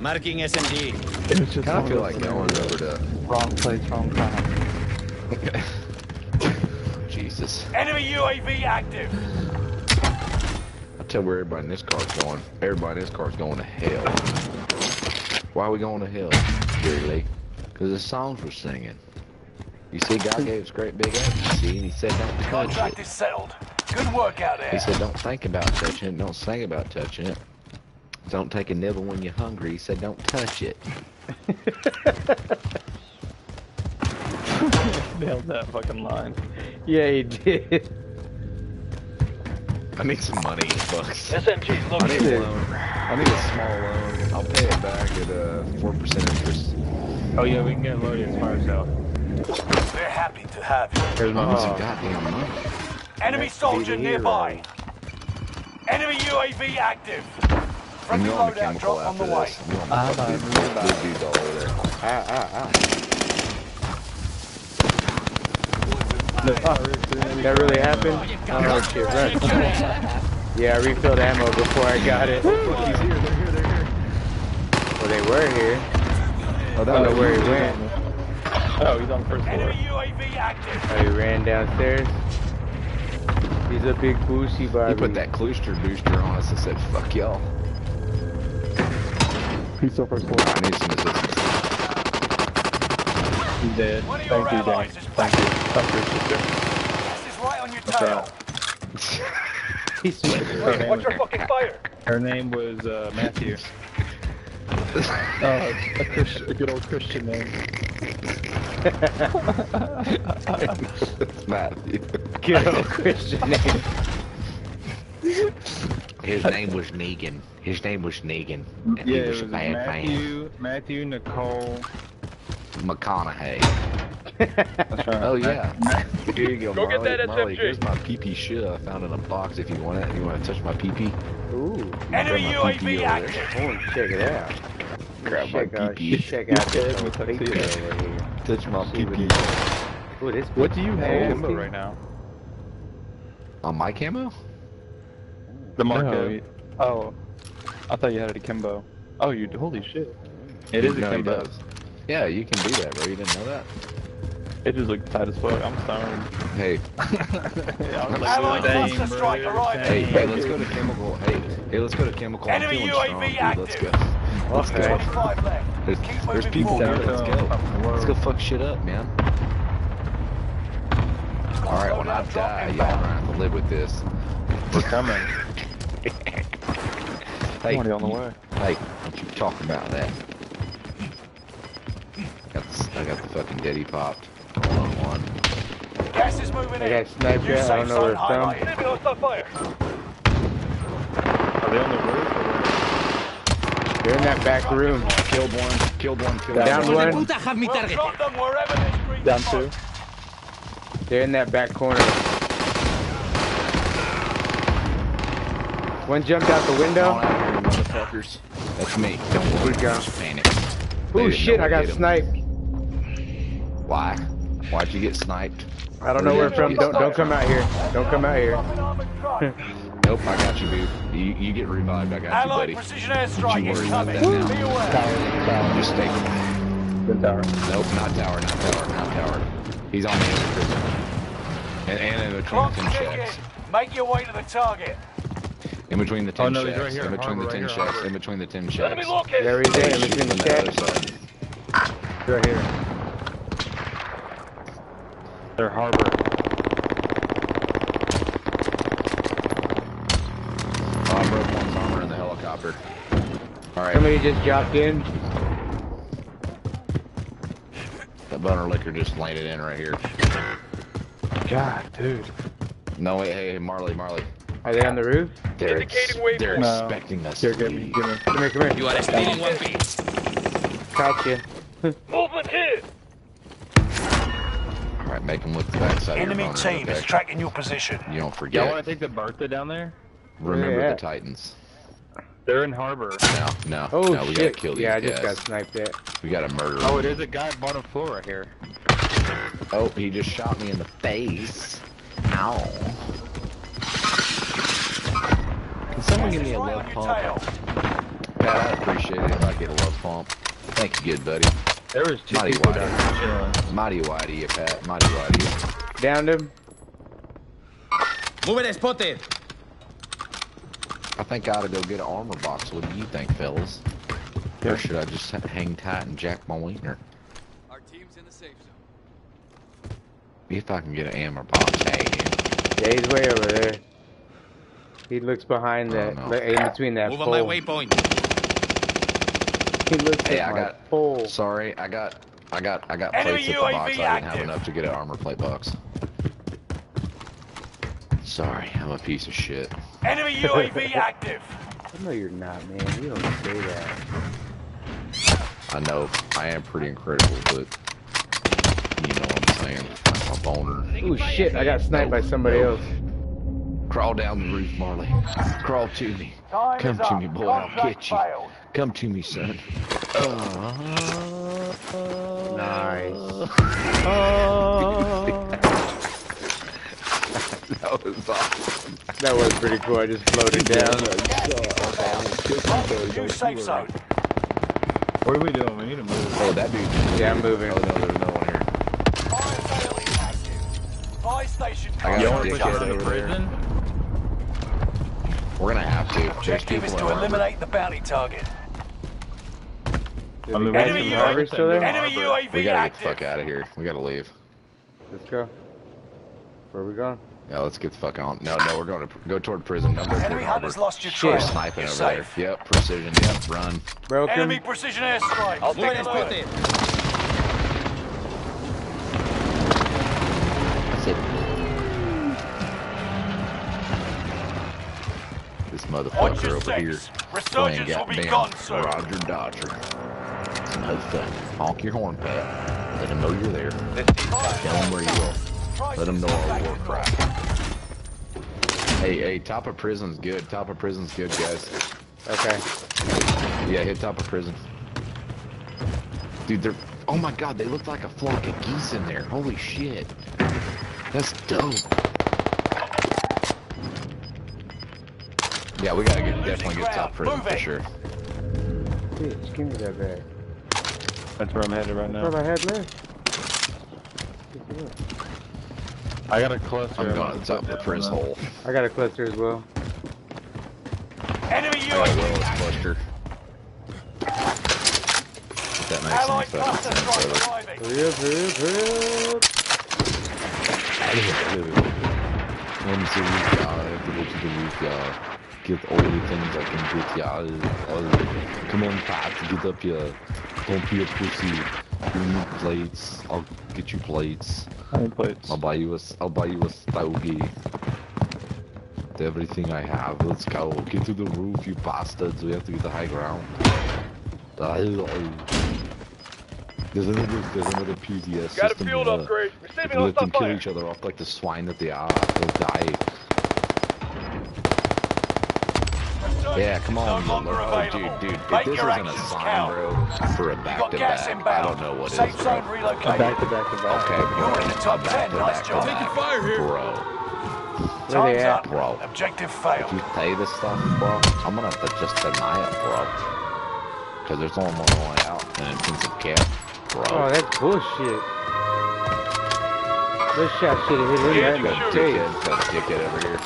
Marking SMG. It was just Kind of one feel like those going over to. wrong place, wrong time. Okay. Jesus. Enemy UAV active. I'll tell where everybody in this car's going. Everybody in this car's going to hell. Why are we going to hell, Jerry Lee? Because the songs we're singing. You see, God gave us great big ass, you see, and he said don't touch Contract it. is settled. Good work out there. He said don't think about touching it, don't sing about touching it. Don't take a nibble when you're hungry. He said don't touch it. Nailed that fucking line. Yeah, he did. I need some money, bucks. SMG I need a located. loan. I need a small loan. I'll pay it back at uh four percent interest. Oh yeah, we can get loaded as fire sale. They're happy to have you. There's my I need some oh, goddamn money. Enemy soldier nearby. Enemy UAV active. I'm Friendly going to loadout chemical drop on the after way. this. I'm going to Ah, fuck these big dudes all over there. ah, ah, ah. That really happened? Oh shit, run. Yeah, I refilled ammo before I got it. Well, He's here. They're here. They're here. they were here. Oh, I don't know where he went. Oh, he's on the first floor. UAV active. Oh, he ran downstairs. He's a big boosty He Bobby. put that Cluster booster on us and said, "Fuck y'all." He's on first floor. I need some assistance. He's dead. One of your Thank you, Dan. Thank you. Thank you, sister. This is right on your That's tail. He's Her name Watch your fucking fire. Her name was uh, Matthew. Oh, a, Christ, a good old Christian name. It's Matthew. good old Christian name. His name was Negan. His name was Negan. And Yeah, he it was was a bad man. Matthew, Matthew, Nicole. McConaughey. That's right. Oh yeah. Here you go, Go get that Marley, SMG. here's my PP shit I found in a box if you want it. You want to touch my PP? Ooh, Enemy Grab my UAV over active. I want to check it out. Grab my check out, PP. check out Yeah, this with old tuxedo. picture over here. Touch my See what PP. it- Ooh, this What do you have nasty. Kimbo right now? On my camo? The Marco. No. Oh, I thought you had it kimbo. Oh, you holy shit! It is No, he akimbo. does. Yeah, you can do that, bro. You didn't know that? It just looks tight as fuck. I'm stoned. Hey, I was Allied cluster bro, strike arriving. hey, hey, let's go to chemical. Hey, hey, let's go to chemical. I'm Enemy feeling UAV strong, dude. Let's go. Let's Okay. go. 25 left. There's, Keep there's people forward. here. Let's go. Let's go fuck shit up, man. All right, when I die, y'all gonna have to live with this. We're coming. Hey, I'm on the you- way. Hey, don't you talk about that. Got the, I got the fucking daddy popped. Hold on one. Gas is moving I in. got sniped New. I don't know where it's from. Enemy hostile fire. Are they on the roof? They're in that back room. Killed one. Killed one. Killed Down Hijos de one. have me We'll drop them wherever this Down smoke. two. They're in that back corner. One jumped out the Come window. On out here, you motherfuckers. That's me. Don't worry. Where'd he go? Just panic. Oh shit, I got hit 'em. sniped. Why? Why'd you get sniped? I don't know where from. Don't don't come out here. Don't come out here. Nope, I got you, dude. You, you get revived. I got you, buddy. precision Don't airstrike you worry about coming. that now. Tower. Tower. Just stay. Good tower. Nope, not tower, not tower, not tower. He's on the end of prison. And, and in the Clock's tin Make your way to the target. In between the tin Oh, no, he's shacks. right here. In between Harbor, the right tin here, shacks. harbor. In between the tin Enemy shacks. locate. There he's there in between the from the other stacks. side. Right here. Their harbor. Oh, I broke one's armor in the helicopter. Alright, Somebody just dropped in. that butter liquor just landed in right here. God, dude. No, wait, hey, hey, Marley, Marley. Are they on the roof? They're, Indicating ex- they're waypoint. No. expecting us Here, to give me, leave. give me. Come here, come here. You are stealing one piece. Caught you. Movement here. Alright, make them look the backside Enemy of your team is tracking your position. You don't forget. Y'all forget. want to take the Bertha down there? Remember Where the? Titans. They're in harbor. No, no, Oh no, we gotta shit. kill these yeah, I guys. just got sniped at. We gotta murder Oh, them. it is a guy bottom floor right here. Oh, he just shot me in the face. Ow. Can someone give me a love pump? tail. Pat, I'd appreciate it if I get a love pump. Thank you, good buddy. There was two Mighty people wide. down there. Mighty wide to Pat. Mighty wide to you. Downed him. Moving spotted. I think I ought to go get an armor box. What do you think, fellas? Or should I just hang tight and jack my wiener? Our team's in the safe zone. If I can get an armor box, hey. Yeah, he's way over there. He looks behind Oh, that, no. like, in between that Move on my waypoint. He looks Hey, at I my got- pole. Sorry, I got, I got, I got Enemy plates at the UAV box. I didn't have enough to get an armor plate box. Sorry, I'm a piece of shit. Enemy UAV active. I know you're not, man. You don't say that. I know I am pretty incredible, but you know what I'm saying. I'm a boner. Ooh, shit. I got sniped by somebody else. Crawl down the roof, Marley. Crawl to me. Time Come to up. me, boy. I'll Contract get you. failed. Come to me, son. Nice. that was awesome. That was pretty cool. I just floated down. New safe zone. What are we doing? We need to move. Oh, that dude. Yeah, I'm moving. Oh no, there's no one here. Fire sale is active. Fire station I got You a want to dickhead put this in over there. prison? We're gonna have to. There's Objective is to in eliminate the bounty target. Did I'm the Enemy UAV Harvard still there? Enemy UAV We gotta get the fuck out of here. We gotta leave. Let's go. Where are we going? Yeah, let's get the fuck on. No, no, we're going to go toward prison. Don't go Enemy harbor. hunters lost your Shit. trail. We're sniping You're over safe. there. Yep, precision. Yep, run. Broken. Enemy precision airstrike. I'll take Moving alert. spotted. Motherfucker your over here six. playing Resurgence will be goddamn gone soon. Roger Dodger. No fun. Honk your horn, Pat. Let him know you're there. Tell him where you are. Let him know our war cry. Hey, hey, top of prison's good. Top of prison's good, guys. Okay. Yeah, hit top of prison. Dude, they're. Oh my god, they look like a flock of geese in there. Holy shit. That's dope. Yeah, we gotta get definitely get top prison for sure. Bitch, give me that bag. That's where I'm headed right That's now. all I had left. I got a cluster. I'm going to to top put the down prison hole. I got a cluster as well. Enemy I got a UAV cluster. That makes Allied any fucking cluster sense. strike brother. arriving. Hurry up, hurry up, hurry up. Kom så ut, ja. Jag vill också gå ut, ja. Get all the things I can get, yeah. All, come on, Pat, get up here. Don't be a pussy. You need plates. I'll get you plates. How many plates? I'll buy you a, I'll buy you a stogie. everything I have. Let's go. Get to the roof, you bastards. We have to get the high ground. Oh. There's another, there's another PDS Got a field here. upgrade. If Receiving we let them hostile kill fire. each other off like the swine that they are, they'll die. Yeah, come on, No longer Oh, dude, dude. If Make this isn't a sign, count. bro, for a back-to-back, gas I don't know what Safe is, zone bro. relocated. Back to back to back. Okay, bro. You're in the top back 10. to Nice back to job. back. Taking fire here. Bro, Where they Time's at? up. Bro. Objective if you say this stuff, bro, I'm gonna have to just deny it, bro. Cause there's only one way out, and intensive cap, bro. Oh, that's bullshit. This shot should have hit him Yeah, right in you the Got a dickhead, got a dickhead over here.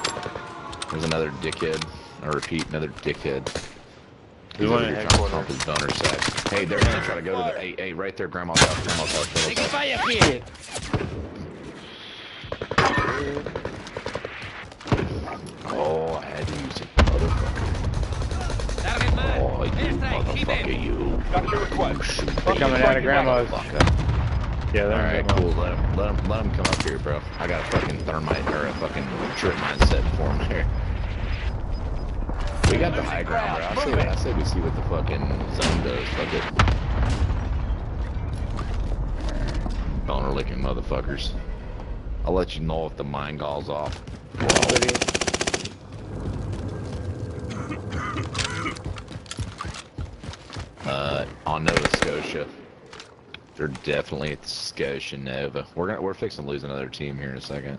There's another dickhead. I repeat, another dickhead. We He's went over here trying to headquarters. pump his donor sack. Hey, they're gonna try to go to the, hey, hey, right there, grandma's house, grandma's house, grandma's Taking house. fire here. Oh, I had to use it, motherfucker. Target man. Oh, you motherfucker, you. Got your You request. shoot Coming out of grandma's. Yeah, they're Alright, in cool. Let him, let him, let him come up here, bro. I got a fucking thermite or a fucking trip mindset for him here. We got the high ground, bro. I say, I say we see what the fucking zone does. Fuck it. Boner licking motherfuckers. I'll let you know if the mine galls off. Uh, on Nova Scotia. They're definitely at Scotia Nova. We're gonna we're fixing to lose another team here in a second.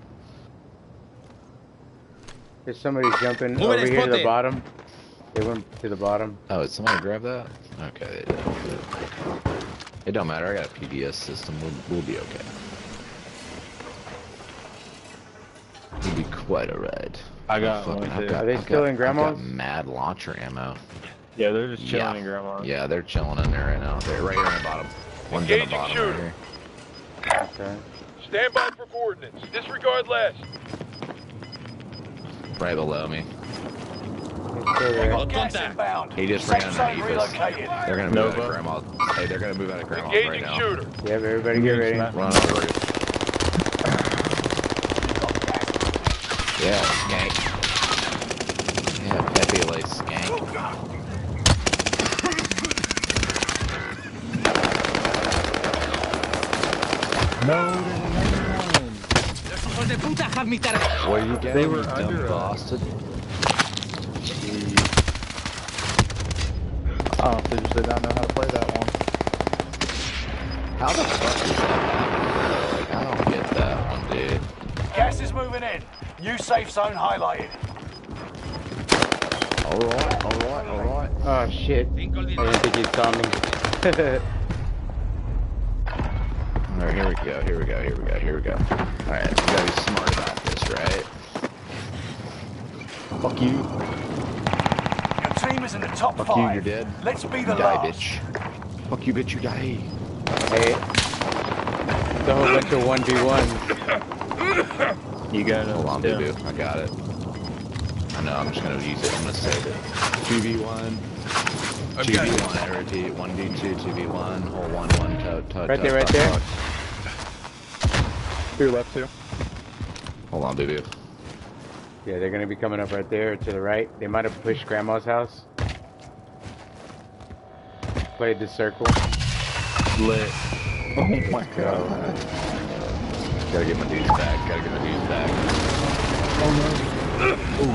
There's somebody jumping Move over here to the bottom. They went to the bottom. Oh, did somebody grab that? Okay, they did. It don't matter. I got a PDS system. We'll, we'll be okay. We'll be quite alright. I got Fucking- one too. got- Are they I've still got- in grandma's? I've got mad launcher ammo. Yeah, they're just chilling Yeah. in grandma. Yeah, they're chilling in there right now. They're right here in the bottom. One's in the Engaging bottom shooter. right here. Okay. Stand by for coordinates. Disregard last. Right below me. He's still there. Contact. He just ran zone underneath us. relocated. They're gonna move out of grandma's. Hey, they're gonna move out of grandma's right now. shooter. Yep, everybody get ready. Run on the roof. Yeah, skank. Yeah, Pepe like skank. Los hijos de puta have me you going, They were you dumb under uh, us. bastard? Oh, they just did not know how to play that one. How the fuck is that happening? I don't get that one, dude. Gas is moving in. New safe zone highlighted. Alright, alright, alright. Oh shit. I el didn't think he saw me. Alright, here we go, here we go, here we go, here we go. Alright, we gotta be smart about this, right? Fuck you. Your team is in the top Fuck you, five. you're dead. Let's be You the die, last. bitch. Fuck you, bitch, you die. hey. It's a whole bunch of 1v1. You got it. Hold on, yeah. boo boo. I got it. I know, I'm just gonna use it. I'm gonna save it. 2v1. 2v1, I repeat. 1v2, 2v1. Hole 1, 1, toe, toe, Right toe, there, right toe, there. toe. To your left too. Hold on, boo boo. Yeah, they're gonna be coming up right there to the right. They might have pushed grandma's house. Played the circle. Lit. Oh my god. Gotta get my dudes back. Gotta get my dudes back. Oh, no. Oh,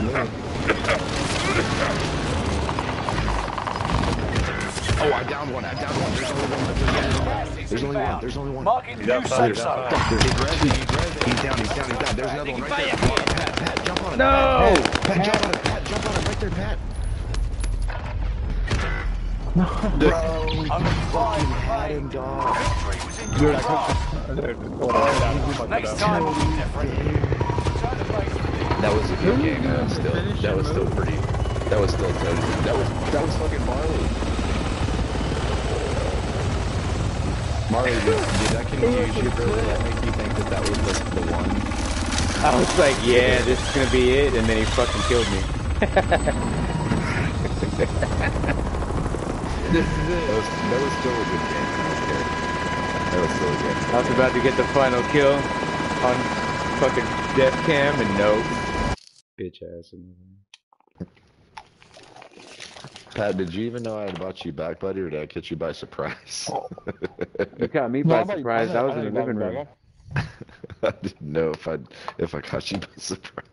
oh, I downed one. I downed one. There's only one left. There's only one. There's only one. Marking He's new outside, safe he's zone. outside. There's he's down. He's down. He's down. There's another one right there. Come Pat. Pat, jump on it. No! Pat, Pat, jump on it. Pat, jump on it. Right there, Pat. Only five Had him, remain. dog. Next time will be different. That was a good game. Was still. That was still pretty. That was still. That was. That was, that was fucking Marley. Marley, did, did that confuse you, bro? That make you think that that was the, the one? I was like, yeah, this is gonna be it, and then he fucking killed me. That was, that was still a good game. I. That was still a good I was about to get the final kill on fucking death cam, and nope. bitch ass. Pat, did you even know I had brought you back, buddy, or did I catch you by surprise? You caught me by I surprise. I I was thought in the living room. I didn't know if I if I caught you by surprise.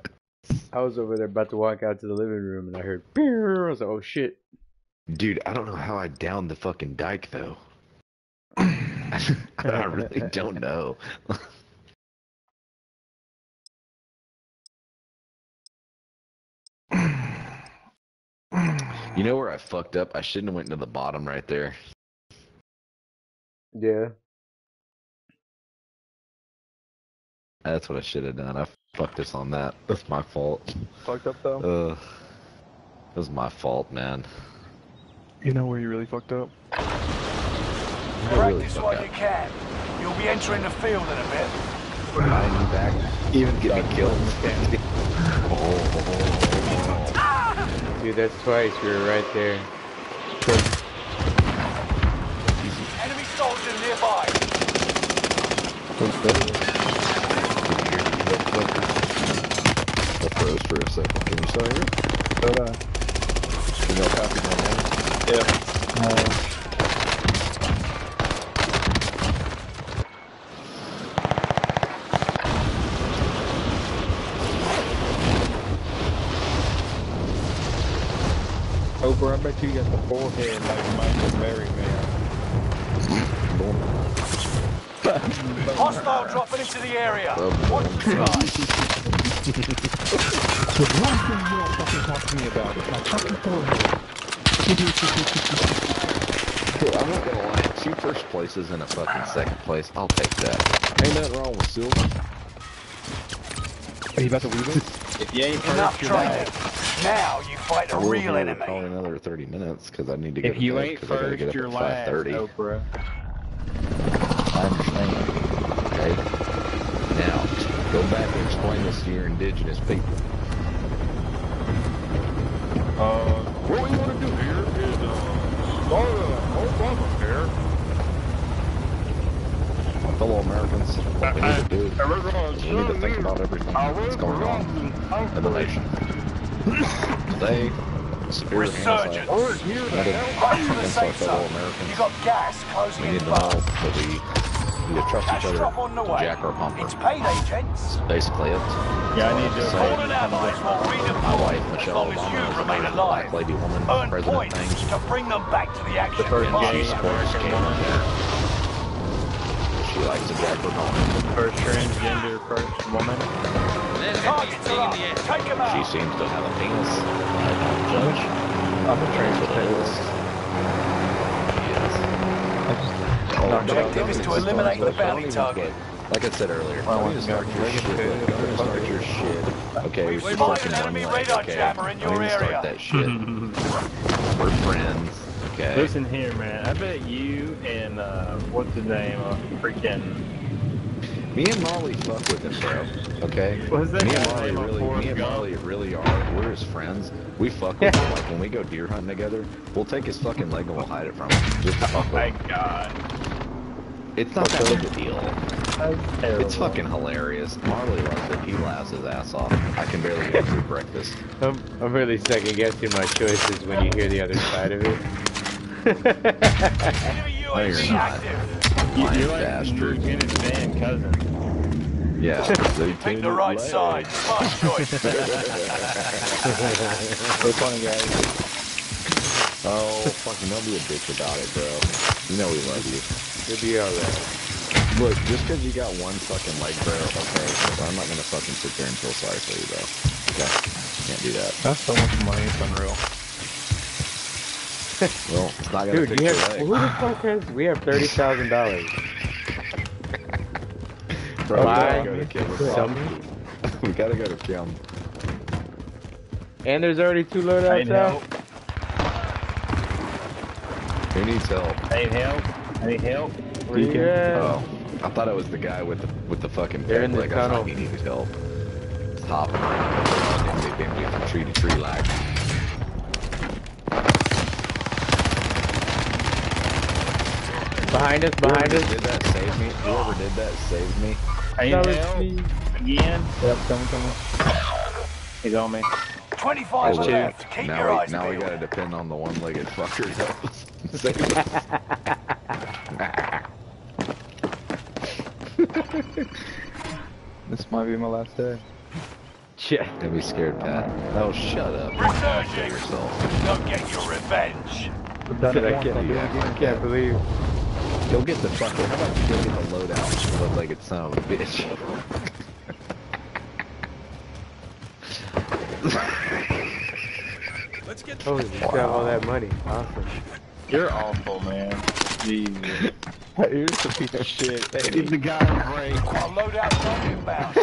I was over there about to walk out to the living room, and I heard. "Pew." I was like, "Oh shit!" Dude, I don't know how I downed the fucking dike though. I really don't know. You know where I fucked up? I shouldn't have went to the bottom right there. Yeah. That's what I should have done. I fucked us on that. That's my fault. Fucked up though. Uh, it was my fault, man. You know where you really fucked up? I really Practice fucked while up. you can. You'll be entering the field in a bit. Behind you back, even get me killed. oh, Dude, that's twice. We were right there. Enemy soldier nearby. I froze for a second. Can you still hear me? But, uh, Can you copy my name? Uh, Oprah, I bet you got the forehead like Michael Berry, man. Hostile dropping into the area. Oh, Watch the sky. The one thing you don't fucking talk to me about is my fucking forehead. Dude, I'm not gonna lie. Two first places and a fucking second place. I'll take that. Ain't nothing wrong with silver. Are you about to leave it? If you ain't Enough first, you're training. last. Now you fight a We'll be real here enemy. Probably another 30 minutes because I need to get If to you bed ain't 'cause I gotta first, get up you're at last, 5:30. Oprah. I understand. Okay. Now, go back and explain this to your indigenous people. Uh, what we want to do here is, uh, start a Obama here. My fellow Americans, what we need to do is we need to think about everything that's going on in the nation. Today, severe Resurgence. genocide committed Back to the against our safe fellow zone. You Americans. got gas closing We in need to know that we need to trust Cash each other on the to way. jack our bumper. It's payday, gents. Basically, it. Yeah, I need to- say, Fallen allies will my redeploy wife, as Michelle as Obama, is the remain alive. black lady woman Earn president points thing. to bring them back to the action. first line. gay She supports American gay She likes to jack her bumper. First transgender first woman. Let's get Targets this thing are in up. the air. Take them She seems to have a penis. I don't judge. I'm a transportation. Yes. Objective is to eliminate the bounty target. Like I said earlier, Well, don't even start your shit. Don't start your shit. Okay, We've we're fucking one enemy leg, okay? in Don't your even start that shit. We're friends, okay? Listen here, man. I bet you and, uh, what's his name? Uh, freaking. Me and Molly fuck with him, bro. Okay. What's that me and Molly really, me and Molly really are. We're his friends. We fuck with him. Like when we go deer hunting together, we'll take his fucking leg and we'll hide it from him. Just to fuck with Thank him. God. It's not that big a deal. It's fucking hilarious. Marley loves it. He laughs his ass off. I can barely get through breakfast. I'm, I'm really second guessing my choices when you hear the other side of it. No, you're not. You, Lying you're like bastard. Lieutenant Dan Cousin. Yeah. They Pick the right side. Smart choice. We're guys. Oh, fucking don't be a bitch about it, bro. You know we love you. You'll be alright. Look, just because you got one fucking leg, bro, okay, so I'm not gonna fucking sit there and feel sorry for you, bro. Okay? Can't do that. That's so much money, it's unreal. Well, it's not gonna Dude, fix you your have, leg. who the fuck has, we have $30,000. Bro, we Buy gotta go to Kim. something. we gotta go to Kim. And there's already two I loadouts out? Who needs help? I need help. I need help. Where you at? Oh, I thought it was the guy with the with the fucking They're in the leg. I thought he needed help. It's hopping around. And they've been from tree to tree like. Behind us, behind Whoever us. did that saved me. Whoever did that saved me. I need That help. me. Again. Yep, coming, coming. He's on me. 25 Oh, left. Keep your now we, eyes now we gotta depend on the one-legged fucker to save us. This might be my last day. Yeah. Don't be scared, Pat. Oh, shut up. Kill Resurging. yourself. Don't get your revenge. I've done it I once, can't, I'll do it I again. can't believe. Go get the fucker. How about you go get the loadout, you one-legged son of a bitch? Let's get Holy, you got all that money. Awesome. You're awful, man. Jesus. You're just a piece of shit. Give the guy a break. Our loadout drop inbound.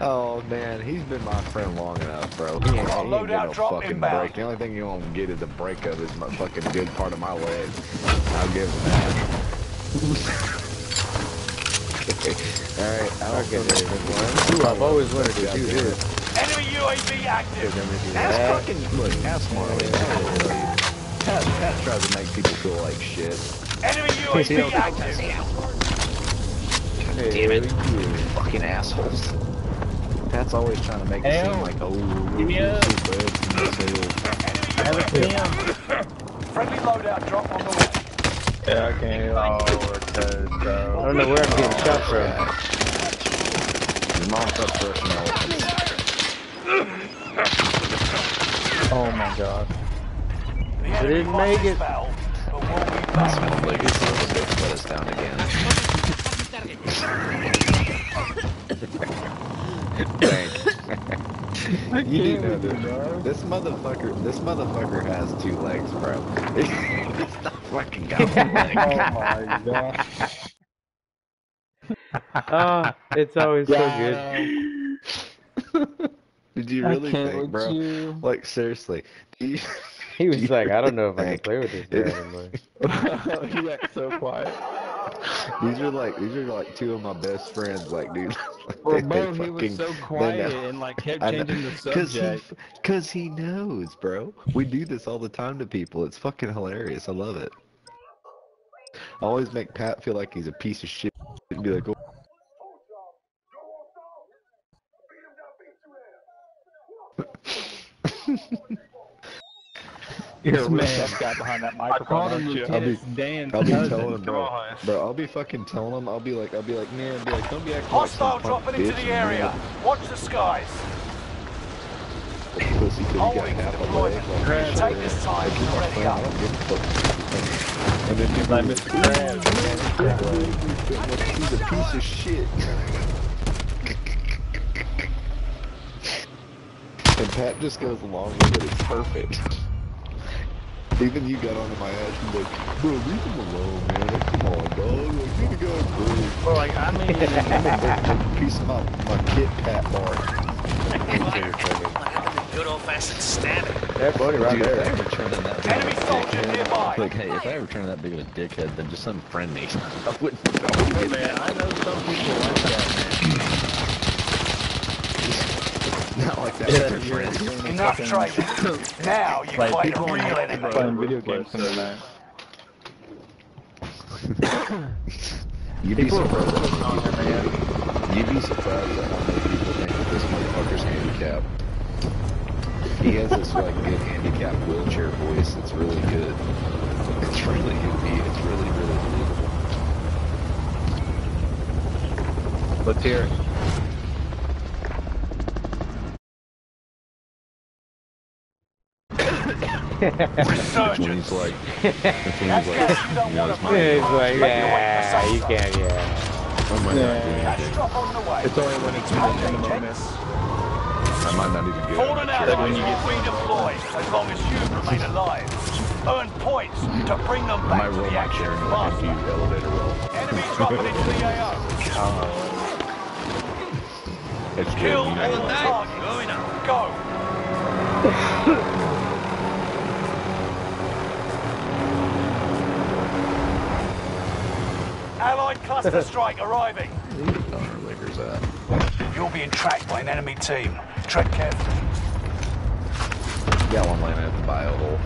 Oh man, he's been my friend long enough, bro. He ain't, he ain't Loadout get no drop fucking inbound. break. The only thing you won't get is a break of his mu- fucking good part of my leg. I'll give him that. Alright, I'll Okay, get it. Ooh, I've always wanted to do this. Enemy UAV active. Ask fucking, look, ask Marley. Pat, Pat tries to make people feel like shit. Enemy UAV active. Hey, Damn it. you. Fucking assholes. Pat's always trying to make it seem like, oh, Give me we're up. so bad from this hill. Friendly loadout drop on the way. Yeah, I can't. Oh, it's uh, I don't know where I'm getting shot from. Your mom's up brushing elephants. Oh my god. The I didn't make it. battle, but we'll be back. Like, it's son of a bitch let us down again. Thank you do know this. This motherfucker, this motherfucker has two legs, bro. It's not fucking got one leg. Oh my god. Oh, it's always so good. Did you really think, bro? you. Like seriously, do you, He was like, I don't know if I can play with this guy anymore. he acts so quiet. these are like these are like two of my best friends. Like, dude, like, Well, they- bro, they he was so quiet and like kept changing the Cause he, subject. cause he knows, bro. We do this all the time to people. It's fucking hilarious. I love it. I always make Pat feel like he's a piece of shit and be like, oh, You're a real man. tough guy behind that I microphone, called him aren't you? Lieutenant Dan. I'll be telling him, bro, bro. I'll be fucking telling him. I'll be like, I'll be like, man, be like, don't be acting Hostile like some dropping into the and area. Watch the skies. Pussy till you got Holding half a deployment. leg. Like, Take this time like, to you my ready up. don't give a fuck. And then people Like Mr. Krabs, man. He's a piece of shit. and Pat just goes along with it. It's perfect. Even you got onto my ass and like, bro, leave him alone, man. Like, come on, dog. Like, give the guy a break. Well, like, I mean, I'm gonna a piece of my, my Kit Kat bar. Good old fashioned stabbing. That buddy right Dude, if I there. ever turn in that Enemy soldier dickhead, nearby. like, hey, if I ever turn that big of a dickhead, then just unfriend me. I wouldn't, I man, I know some people like that, Not like that Yeah, you're friends. you're Enough fucking- trading. Now you Like, fight a real on enemy. playing video games tonight. You'd be surprised at how many people, you'd be surprised at how many people think that this motherfucker's handicapped. He has this like good handicap wheelchair voice. It's really good. It's really good. It's really really believable. Let's hear it. When Resurgence. he's like, when he's like, you know, it's to my. He's like, Make your way to the yeah, you zone. can, yeah. I might not do Gas anything. drop on the way. It's only when it's in the, in moment. I might not even get Fallen it. allies will redeploy as long as you remain alive. Earn points to bring them back to the action chair into like faster. empty elevator roll. Enemy dropping into the AO. It's. Kill all know, like, targets. Going up. Go. Allied cluster strike arriving. Donor liquors at. You're being tracked by an enemy team. Tread carefully. Got one landing at the bio hole.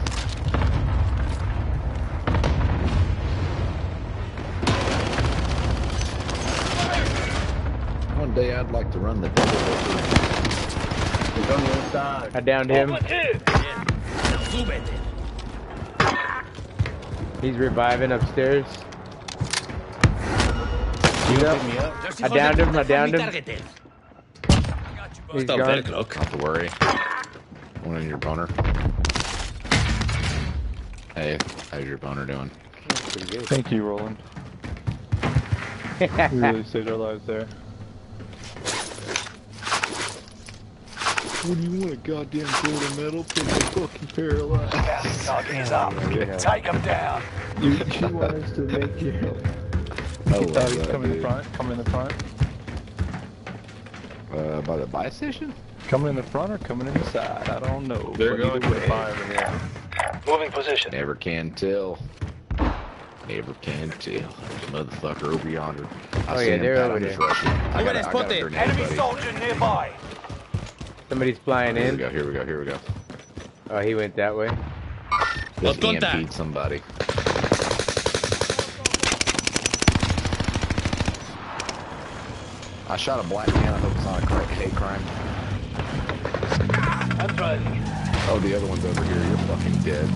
One day I'd like to run the double over. on the other side. I downed him. Bien. Now súbete. He's reviving upstairs. You He's gonna up. pick me up? I hijos de downed him, puta I downed son him. mi targeted. He's Stop gone. there, clock. Not to worry. One in your boner. Hey, how's your boner doing? Good. Thank you, Roland. You really saved our lives there. What do you want, a goddamn golden medal? Put the fucking paralyzed. Bounty target is up. Take them down. You, you want us to make you. Oh, Oh, uh, he's coming in the front. Coming in the front. Uh, by the buy station? Coming in the front or coming in the side? I don't know. They're but going either to way- buy over here. Moving position. Never can tell. Never can tell. Motherfucker over yonder. I Oh, yeah, him, they're Pat, over I'm there. I Look got, at a- this I got grenade, Enemy buddy. soldier nearby. Somebody's flying Here we in. go, here we go, here we go. Oh, he went that way. Los Just EMP'd contact. somebody. I shot a black man. I hope it's not a hate crime. That's right. Oh, the other one's over here. You're fucking dead.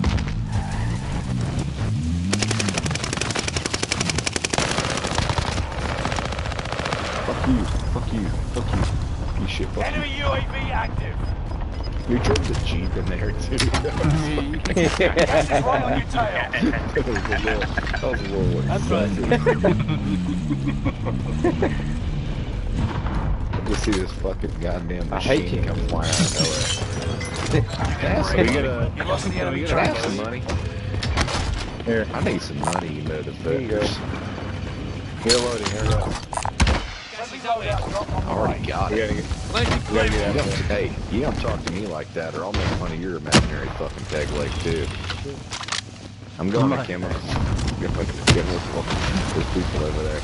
Fuck you. Fuck you. Fuck you. You shit. Fuck Enemy UAV active. you. You drove the Jeep in there, too. That was fucking- right on your tail. that was a little, that was a little That's right. Just see this fucking goddamn I hate machine you. come flying out of nowhere. We get a. You lost the enemy we Can I have some money? Here, I need some money, you There you go. motherfuckers. you're loading. Here we go. Enemy loadout drop on I already got We it. gotta get. Where's the gotta get out don't, there. hey, you don't talk to me like that, or I'll make fun of your imaginary fucking peg leg too. I'm going to Kimmel. Going to Kimmel. There's people over there.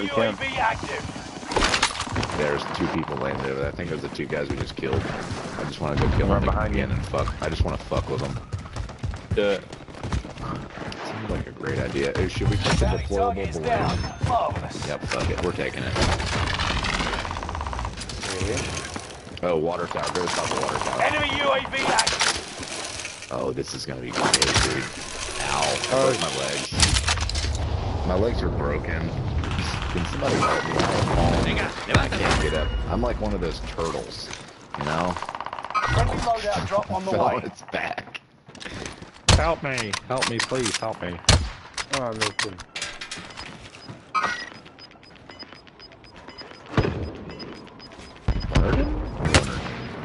Enemy Cam. UAV active. There's two people landing over there. I think those are the two guys we just killed. I just want to go kill Right them behind again you. and fuck. I just want to fuck with them. Do it. Seems like a great idea. Hey, should we take the Bounty deployable target is balloon? Yep, fuck it. We're taking it. Oh, water tower. Go to the top of water tower. Enemy UAV active. Oh, this is gonna be great, dude. Ow. I Oh, broke my legs. My legs are broken. Can somebody help me? Venga, I can't get up. I'm like one of those turtles, you know? Friendly loadout drop on the Fell on way. its back. Help me. Help me, please. Help me. Oh, I missed him.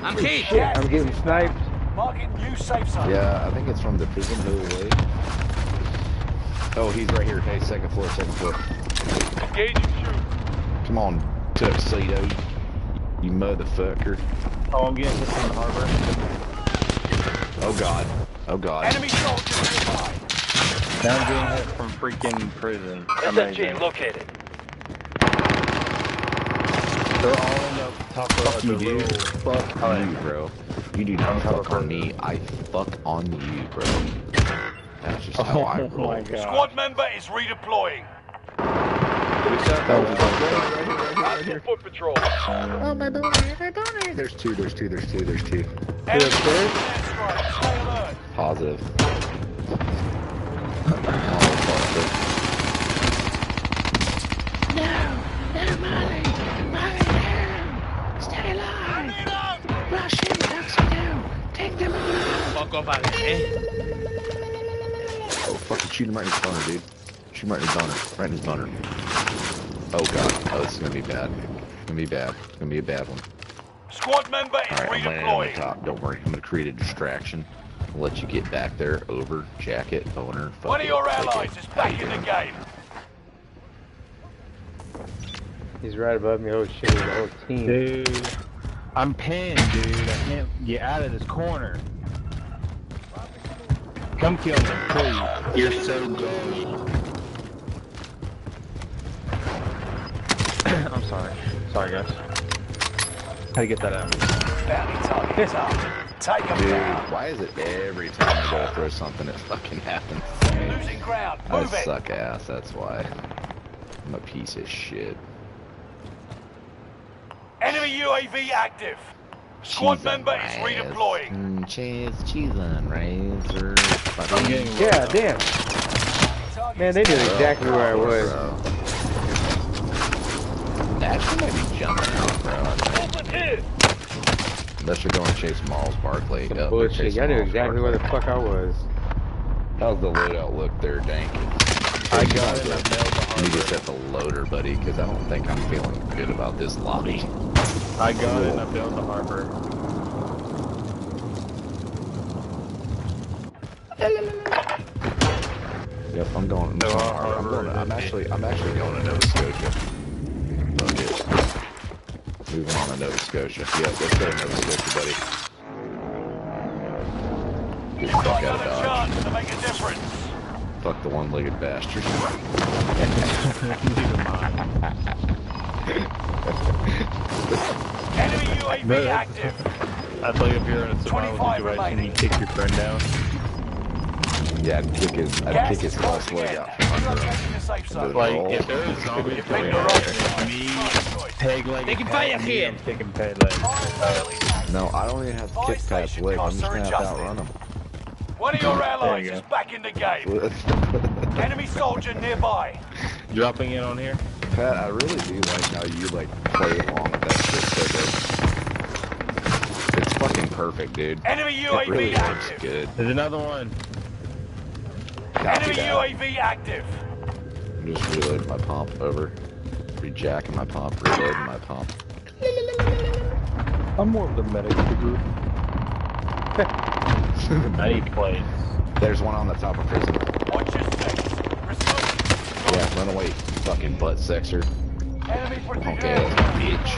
I'm hit. Gas I'm getting sniped. Marking new safe zone. Yeah, I think it's from the prison hill way. Oh, he's right here. Hey, second floor, second floor. Engaging shoot. Come on, tuxedo. You motherfucker. Oh, I'm getting hit from the harbor. Oh god. Oh god. Enemy soldier nearby. Now I'm getting hit from freaking prison. Amazing. located. They're all in the top of Fuck the you, dude. Fuck Oh, you, yeah. bro. You do not I'm fuck on me. I fuck on you, bro. That's just how I Oh roll. my god. Squad member is redeploying. Foot patrol. Oh, my boner, my boner. There's two, there's two, there's two, there's two. Enemy airstrike. Stay alert. Positive. Oh, positive. Fuck off again, eh? Oh, fucking shoot him right dude. Shoot him right in his boner. Right in his boner. Oh, God. Oh, this is gonna be bad. It's gonna be bad. It's gonna be a bad one. Squad member is Alright, I'm on the top. Don't worry. I'm gonna create a distraction. I'll let you get back there. Over. Jacket. Boner. Fuck One of your it. allies is back in the game. He's right above me. Oh shit, the whole team. Dude, I'm pinned, dude. I can't get out of this corner. Come kill me, please. You're so good. I'm sorry. Sorry, guys. How to get that out? Bounty target is up. Take them Dude, down. why is it every time I go to throw something, it fucking happens? Losing ground. I Move it. suck ass, that's why. I'm a piece of shit. Enemy UAV active. Squad member is rice. redeploying. Mm, cheese, cheese on rice. Or I'm getting Yeah, damn. Man, they knew exactly where I was. That should might be jumping out, bro. Unless you're going to chase Miles Barkley. Some Yep, bullshit. Y'all knew exactly where the fuck I was. How's the loadout look there, Dank? I got it. I You just at the loader, buddy, because I don't think I'm feeling good about this lobby. I got it. and I built the harbor. Yep, I'm going. No, I'm, I'm, going, I'm actually, I'm actually going to Nova Scotia. Fuck. Moving on to Nova Scotia. Yeah, let's go Nova Scotia, buddy. Get the fuck out of Dodge. to make a difference. Fuck the one-legged bastard. Enemy UAV active. I thought if you're in a 25 survival remaining. you kick your friend down. Yeah, I'd kick his, I'd Gas kick is his last closing leg in. out him. Relocating the safe Like, if there is zombies Pick going the on, me, peg leg, Taking and fire pat me, here. I'm kicking peg leg. Fire sale is active. No, I don't even have to kick past station leg. I'm just gonna have to outrun him. One of your allies you is back in the game. Enemy soldier nearby. Dropping in on here. Pat, I really do like how you like play along with that shit so good. It's fucking perfect, dude. Enemy It UAV really works active. good. There's another one. Copy Enemy that. UAV active. I'm just reloading my pump over. Rejacking my pump, reloading my pump. I'm more of the medic of the group. I need plates. There's one on the top of prison. Watch your six. Resume. Yeah, run away, you fucking butt sexer. Enemy Okay, protected. bitch.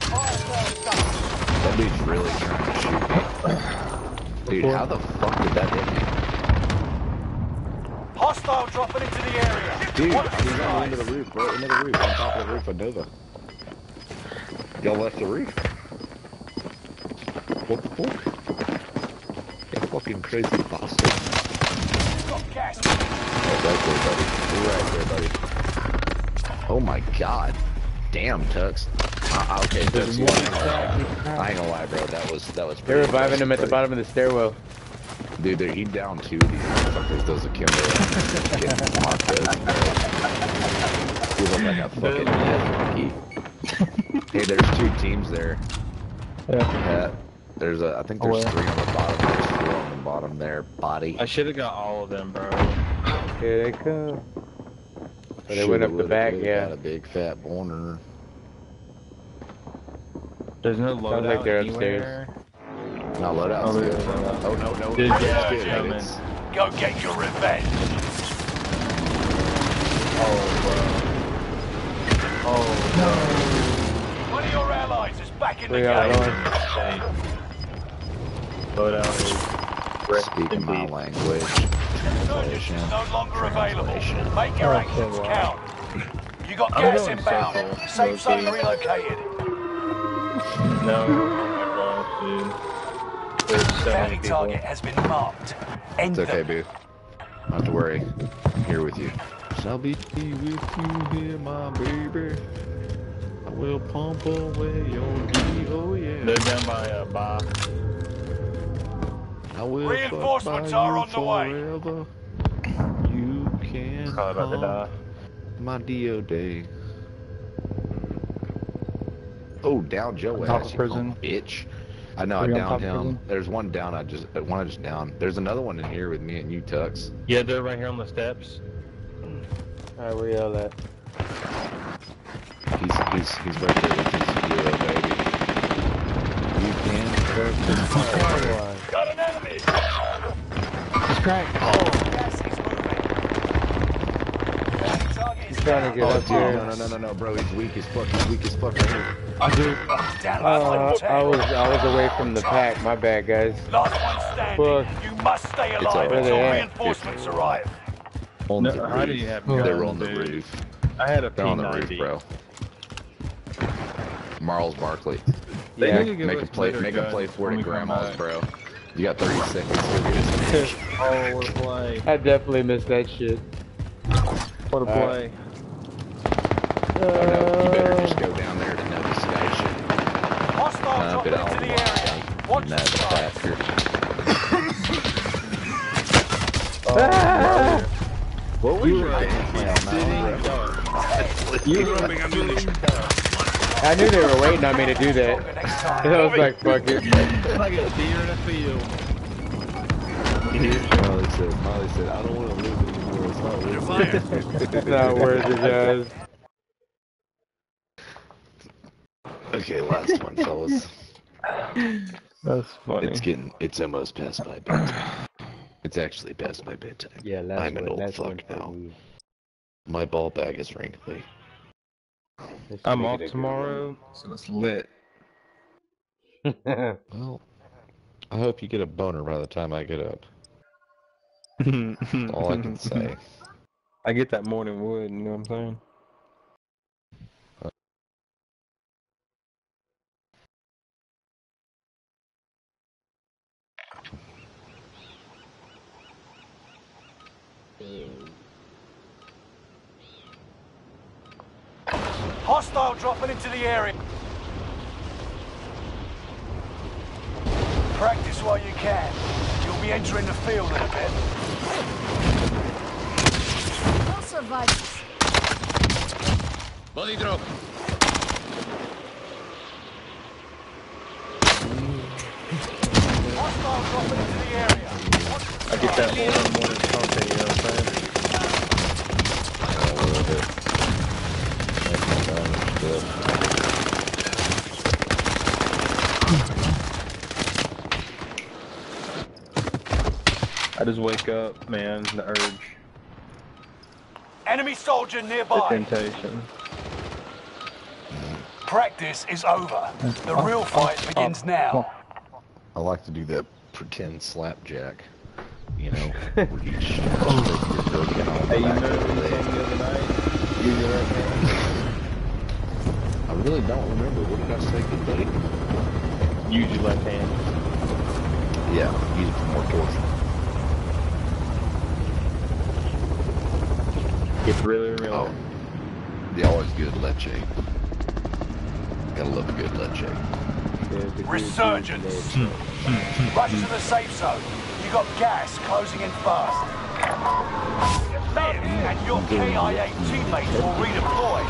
Fire sale done. That dude's really trying to shoot me. Dude, how the fuck did that hit me? Hostile dropping into the area. Dude, he's the on into the roof, bro. Into the roof, on top of the roof of Nova. Y'all left the roof. What the fuck? You fucking crazy bastard. Got gas. Oh, right there, buddy. You're right there, buddy. Oh my god. Damn, Tux. Uh, okay, Tux, you- I ain't gonna lie, bro. That was that was. They're reviving him at the bottom of the stairwell. Dude, they're, he down two of these motherfuckers. Those akimbo. Getting Marcos, bro. He look like a fucking dead monkey. hey, there's two teams there. Yeah. Pat. There's a, I think Oh, there's yeah. three on the bottom. There's four on the bottom there. Body. I should have got all of them, bro. Here they come. But they went up the back, yeah. Got a big fat boner. There's no Sounds loadout like they're anywhere. Not load out. Oh, Oh, oh no no. It's gas good, coming. Go get your revenge. Oh, One of your allies is back in the Three out game. of one. no. Loadout is rest Speaking in my language. Translation. no longer available. Make your Okay, actions count. You got gas inbound. Safe zone relocated. No, so many people. target has been marked. End It's okay, them. boo. Not to worry. I'm here with you. Shall be with you here, my baby. I will pump away your D, oh yeah. They're down by uh, bar. I will Reinforcements by are on the way. forever. You can Probably about to die. pump my D.O. day. Oh, down Joe Top ass, of prison. bitch. I know I Three on top downed him. There's one down. I just uh, one I just down. There's another one in here with me and you, Tux. Yeah, they're right here on the steps. Alright, where y'all at? He's he's he's right there with his hero, baby. You can curve the fire. Got an enemy. He's cracked. Gas is moving. Bounty target is He's trying to down. get up here. No, no, no, no, no, bro. He's weak as fuck. He's weak as fuck right here. I do. Uh, I was I was away from the pack. My bad, guys. Last one standing. Fuck. You must stay alive until they at? reinforcements arrive. On No, the how roof. do you have They're on the dude? roof. I had a They're on the roof, bro. Marles Barkley. They Yeah. need Make a play. better Make a play for when the we come grandmas, bro. You got 30 seconds. to get this. Oh, what a play. I definitely missed that shit. What a Alright. play. Oh no, you better just go down there to Nova into the area. Watch the skies. Ah! What were you I You knew they were waiting on me to do that. I was like, fuck it. like a deer in a field. Molly said, Molly said, I don't want to live anymore. It's not worth it. It's not worth it, guys. Okay, last one, fellas. That's funny. It's getting, it's almost past my bedtime. It's actually past my bedtime. Yeah, last I'm an one. old Last fuck now. me. My ball bag is wrinkly. Let's I'm off it a good tomorrow, so it's lit. Well, I hope you get a boner by the time I get up. All I can say. I get that morning wood, you know what I'm saying? Hostile dropping into the area. Practice while you can. You'll be entering the field in a bit. I'll survive this. Body drop. Hostile dropping into the area. I get that morning morning something, you uh, know oh, what I'm saying? Bad. Good. I just wake up, man, the urge, Enemy soldier nearby. the nearby. temptation. Practice is over. The real fight begins now. I like to do that pretend slapjack. You know, where you sh- stick your broken on Hey, the you know of the what you leg. told me the other night? Use your right hand. I really don't remember. What did I say, good buddy? Use your left hand. Yeah, use it for more torsion. It's really, really. Oh, the always good leche. Gotta love a good leche. Resurgence. Hmm, hmm, hmm, Rush to the safe zone. You got gas closing in fast. Liv and your KIA teammates will redeploy.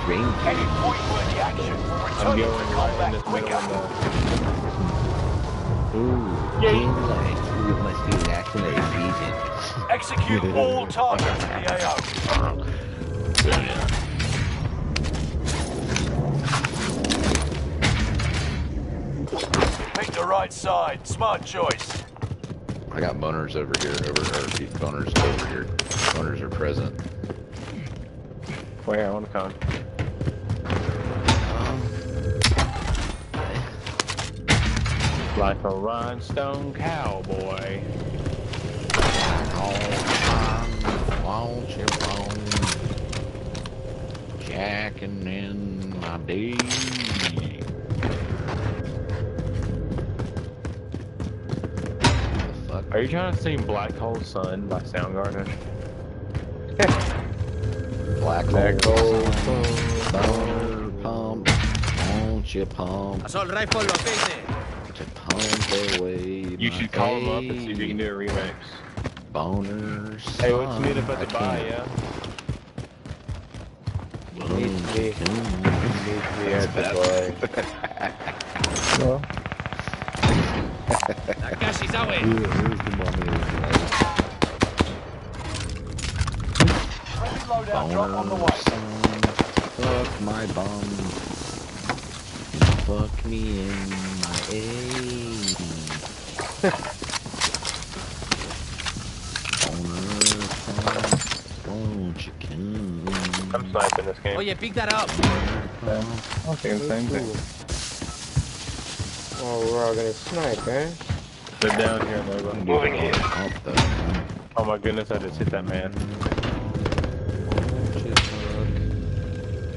Any point-worthy action will return you to combat quicker. Ooh, light. Ooh, it must be an agent. Execute all targets in the AO. Pick the right side. Smart choice. I got boners over here, over or boners over here. Boners are present. Wait, I want to come. Um, like a rhinestone cowboy. Won't you bone? Jacking in my D. Are you trying to sing Black Hole Sun by Soundgarden? Black Black hole. Boner pump. Won't you pump? Assault rifle located. To pump away. You should call him up and see if you can do a remix. Boners. Hey, what's meet up I at the bar, can't. yeah? Needs to be. Needs to be at the bar. Well, La casi sabe. Who- Who's the money? Friendly loadout drop on the way. Fuck my bum. Fuck me in my A. Boner pump. Won't you come? I'm sniping this game. Oye, pick that up. I'm thinking the same thing. Oh, we're all gonna snipe, eh? They're down here, Nova. Moving in. Oh my goodness, I just hit that man.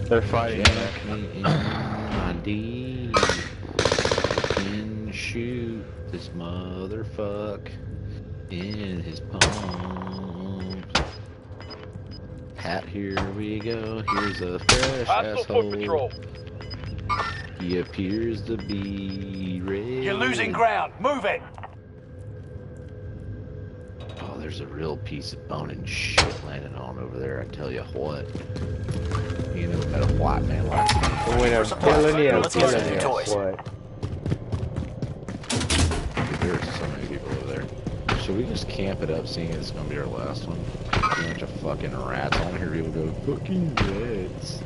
They're fighting. Jack me in my D. Can shoot this motherfuck in his palms. Pat, here we go. Here's a fresh Hostile foot asshole. patrol. He appears to be red. You're losing ground. Move it. There's a real piece of bone and shit landing on over there. I tell you what. You know, met a white man like me. When I'm killing you, I'm Let's go see killing you. toys. What? There's so many people over there. Should we just camp it up, seeing it's gonna be our last one? A bunch of fucking rats. I want to hear people go, fucking rats.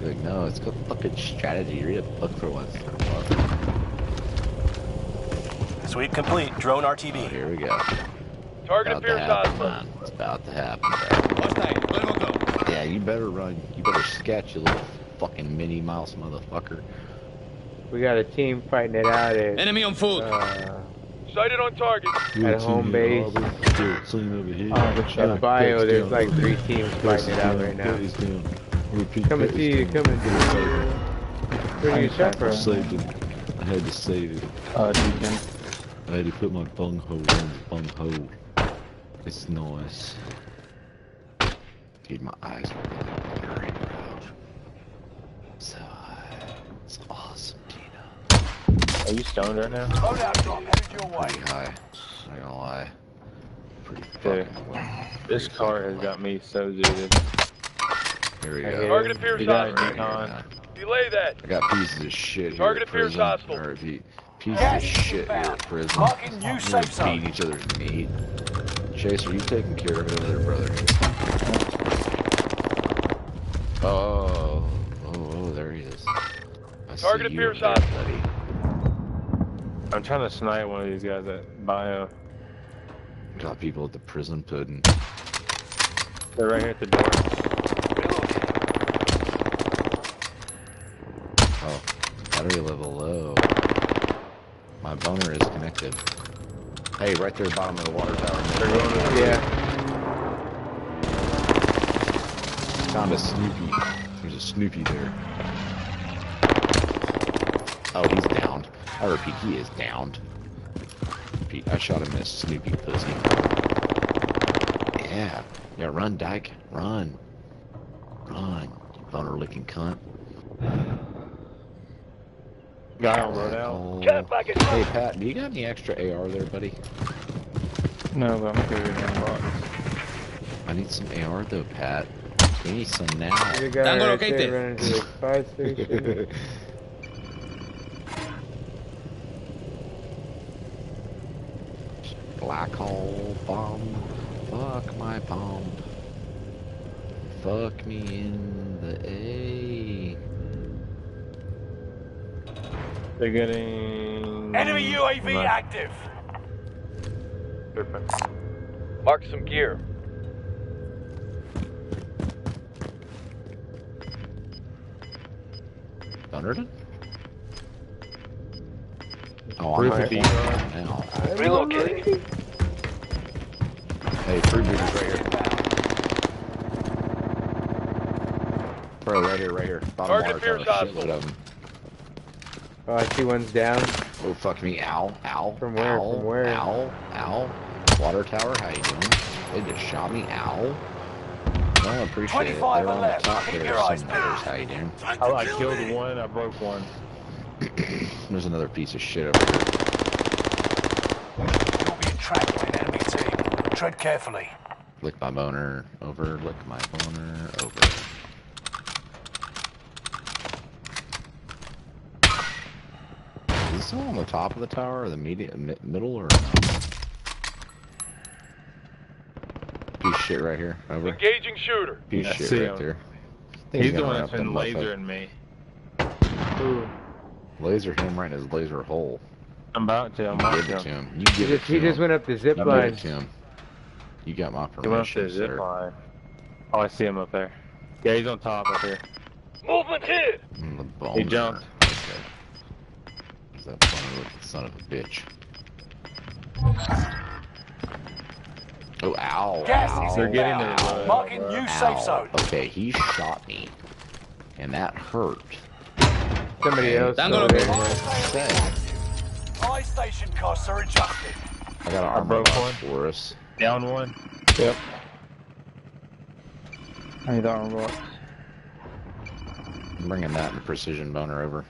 Be like, no, it's called fucking strategy. Read a book for once. Sweep complete. Drone Oh, here we go. Target About to appears happen, hostile. man. It's about to happen. bro. Hostile. Luego go. Yeah, you better run. You better sketch, you little fucking Minnie Mouse motherfucker. We got a team fighting it out at, Enemy on foot. uh, Sighted on target. at home base. Still over here. Oh, good shot. Bio, there's like three teams fighting it out right now. Come and see you, come and see you. Where do you shot from? Saved it. I had to save it. Uh, Deacon. I had to put my bunghole on the bunghole. It's nice. Dude, my eyes are blurry, bro. So high. It's awesome, Tina. Are you stoned right now? Oh, Loadout drop headed your way. Pretty high. Not gonna lie. Pretty Dude. fucking well. This car has got me so zooted. Here we go. Target appears You got it, hostile. Decon. Delay that. I got pieces of shit Target appears hostile. Or if you, pieces Gas of is shit here inbound. at prison. Marking new We're safe zone. beating each other's meat. Chase, are you taking care of it over there, brother? Oh, oh, oh, there he is. I see Target you appears over there, hostile. buddy. I'm trying to snipe one of these guys at Bio. Got people at the prison pudding. They're right here at the door. Oh, battery level low. My boner is connected. Hey, right there, bottom of the water tower. They're going Yeah. Found a Snoopy. There's a Snoopy there. Oh, he's downed. I repeat, he is downed. Repeat, I shot him in his Snoopy pussy. Yeah. Yeah, run, Dyke. Run. Run. You boner licking cunt. Guy on road out. Oh. Back in Hey, Pat, do you got any extra AR there, buddy? No, but I'm gonna go the box. I need some AR though, Pat. We need some now. There's a guy Tango right located. there running to the fire station. Black hole bomb. Fuck my pump. Fuck me in the A. They're getting. Enemy UAV Nice. active. Perfect. Mark some gear. Thunderton? Oh, I'm Where's right the now. Relocating. Hey, fruit is right here. Bro, right here, right here. Bottom Target water tower, appears shitload hostile. of them. Oh, I see one's down. Oh, fuck me. Ow, ow. From where, Ow, from where? Ow, ow. Water tower, how you doing? They just shot me. Ow. No, I appreciate it. 25 They're on the top Keep there. your eyes Some others, how you doing? I, I killed one, I broke one. There's another piece of shit over here. You'll be tracked by an enemy team. Tread carefully. Lick my boner over, lick my boner over. Is this on the top of the tower or the medium, mi- middle or? Piece of shit right here. Over. Engaging shooter. Piece I of shit right him. there. He's the gonna one run that's up been them motherfuckers. lasering me. Ooh. Laser him right in his laser hole. I'm about to, I'm about to. to him. You He give it just, to he him. just went up the zip You line. give it to him. You got my He went up permission, the zip sir. line. Oh, I see him up there. Yeah, he's on top up here. Movement here. The He boner. jumped. Okay. Is that boner looking son of a bitch? Oh, ow. Gas ow, is They're getting inbound. there, bro. Uh, Marking new safe zone. Okay, he shot me. And that hurt. Somebody else Tango over located. there. Say, Eye station costs are adjusted. I got an armor broke one. for us. Down one. Yep. I need armor box. I'm bringing that and precision boner over.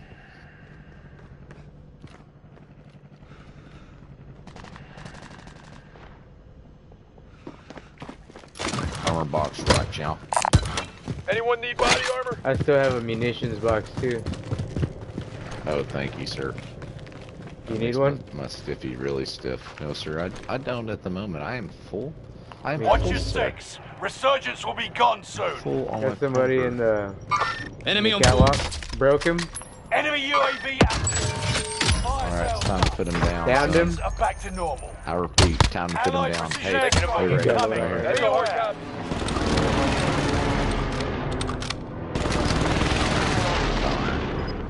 Armor box right now. Anyone need body armor? I still have a munitions box too. Oh, thank you, sir. You need one? My stiffy really stiff. No, sir, I, I don't at the moment. I am full. I am Watch full, your sir. six. Resurgence will be gone soon. Full on Got somebody in the, Enemy the on catwalk. Broke him. Enemy UAV active. Alright, it's time to put him down. Downed son. him. Back to normal. I repeat, time to put him down. precision Hey, airstrike hey, right, incoming. right here. Enemy on horsepower.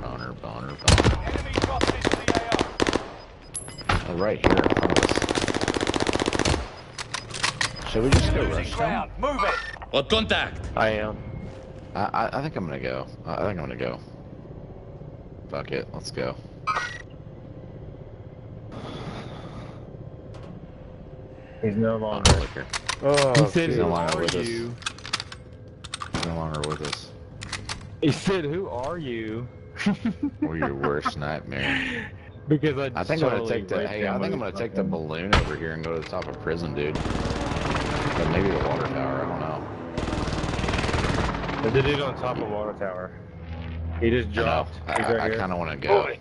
Boner, boner, boner. Enemy dropped into the AR. Oh, right here in front of us. Should we just go Losing rush them? Move it. Got contact. I am. I, I, I think I'm gonna go. I, I think I'm gonna go. Fuck it, let's go. He's no Oh, longer. liquor. Oh, He said, shit. no "Who longer are with us. you?" He's no longer with us. He said, "Who are you?" We're your worst nightmare. because I. I think I'm gonna take the. raped Hey, I think I'm gonna take the balloon over here and go to the top of prison, dude. But maybe the water tower. I don't know. The dude on top of water tower. He just I dropped. I, I, right I kind of want to go. Moving.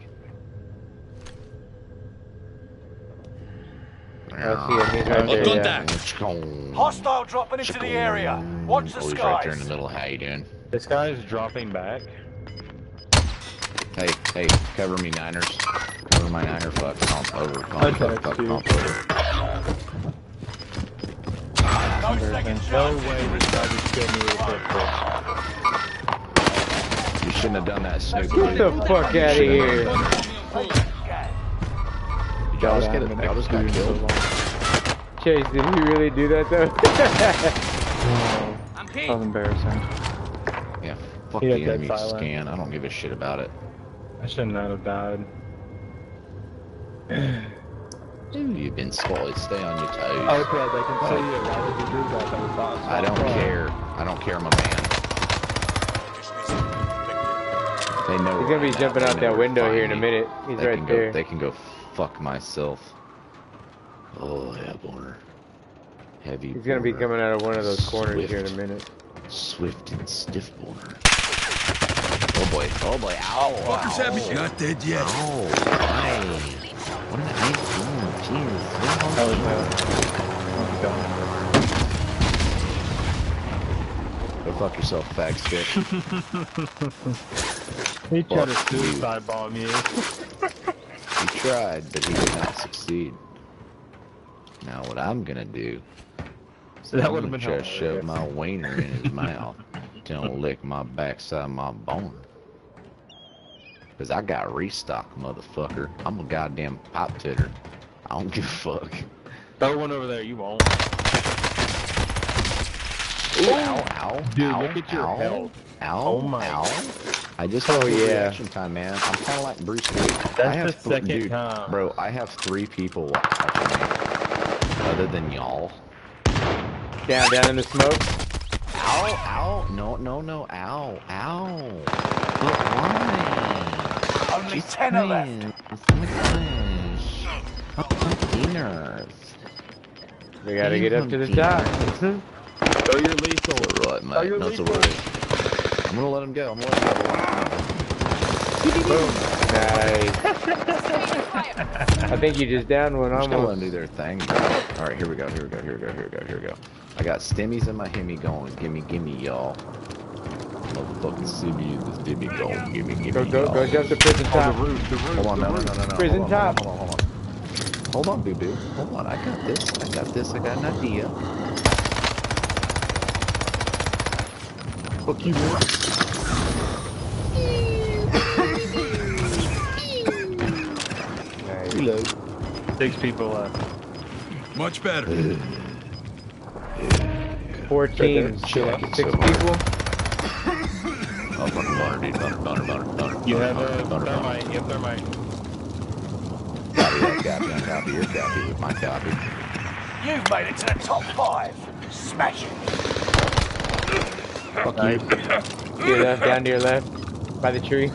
I see him. He's right Got there. Yeah. contact. Hostile dropping into the area. Watch the oh, he's right there in the skies. middle. How you doing? This guy is dropping back. Hey, hey, cover me, Niners. Cover my Niner. Fuck, comp over. Comp, Okay, fuck, fuck, comp over. No No way this guy just killed me with a You shouldn't have done that, Snoop. Get the fuck out of here. Y'all just, get it, y'all just got killed. Chase, did he really do that though? I'm That hit. was embarrassing. Yeah, fuck He the enemy silent. scan. I don't give a shit about it. I should not have died. Dude, you've been spoiled. Stay on your toes. Oh, okay, they can see it. Why would you do that? That was. I don't care. I don't care, my man. They know. He's gonna be right now. jumping They out know that window find here in a minute. He's They right can there. Go, they can go fuck myself. Oh yeah, boner. Heavy. He's gonna be coming out of one of those corners Swift. here in a minute. Swift and stiff boner. Oh boy. Oh boy. Ow. Fuckers ow. haven't got dead yet. Ow. Why? What did I do? Jeez. That was bad. Go fuck yourself, fag stick. He tried to you. suicide bomb you. He tried, but he did not succeed. Now what I'm gonna do is That I'm would've gonna been just shove my wiener in his mouth till him lick my backside of my bone. Cause I got restock, motherfucker. I'm a goddamn pop titter. I don't give a fuck. Throw one over there. You won't. Ooh, ow, ow, Dude, ow, look at your ow, health. Ow, Oh my ow. I just Oh, had good yeah. reaction time, man. I'm kind of like Bruce Lee. That's I have the th- second dude, time. Bro, I have three people watching me, other than y'all. Down, down in the smoke. Ow, ow, no, no, no, ow, ow. But why? Only She's ten are left. clean. Oh my gosh. I'm. We gotta get up to the top. Throw your lethal. Right, Throw your mate. That's lethal. right. I'm gonna let him go. I'm gonna let him go. Nice. I think you just downed one I'm just gonna let them do their thing. All right, here we go. Here we go. Here we go. Here we go. Here we go. I got stimmies and my hemi going. Gimme, gimme, y'all. Motherfucking stimmy, the stimmy going. Gimme, gimme, Go, go, y'all. go jump the prison Oh, top. the roof. The roof. Hold on, the no, no, roof. no, no, no. Prison hold on, top. Hold on, hold on, hold on. Boo boo. Hold on, I got this. I got this. I got an idea. Fuck you, man. Reload. Six people left. Much better. Four teams. Chill out. Six So- people. Oh, fucking dude. You have a boner, boner. thermite. You have thermite. Copy that, copy, I copy your copy with my copy. You've made it to the top five. Smash it. Fuck Nice. you. To your left, down to your left. By the tree.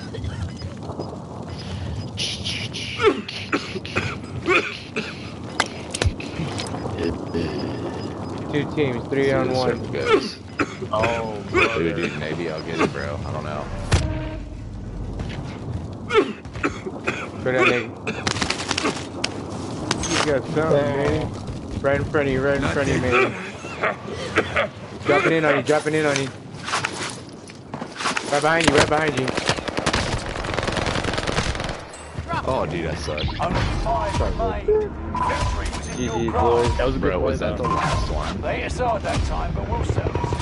two teams, three on one. circle, guys. Oh, Dude, brother. dude, maybe I'll get it, bro. I don't know. Go down there. You got something, man. Right in front of you, right in front of you, man. dropping in on you, dropping in on you. Right behind you, right behind you. Oh, dude, I suck. Only five remain. Victory was in GG, boys. That was a good Bro, was that the last one? They hit us hard that time, but we'll settle it.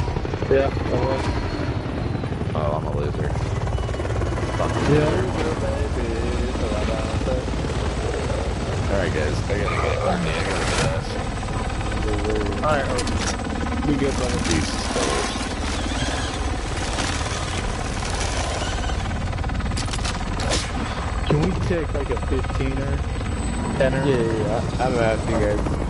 Yeah, that. Oh, I'm a loser. Yeah. Alright, guys. I gotta get on me. I gotta get us. Alright, oh, be good, brother. Peace, fellas. Can we take like a 15er? 10er? Yeah, yeah, yeah. I'm gonna ask you guys.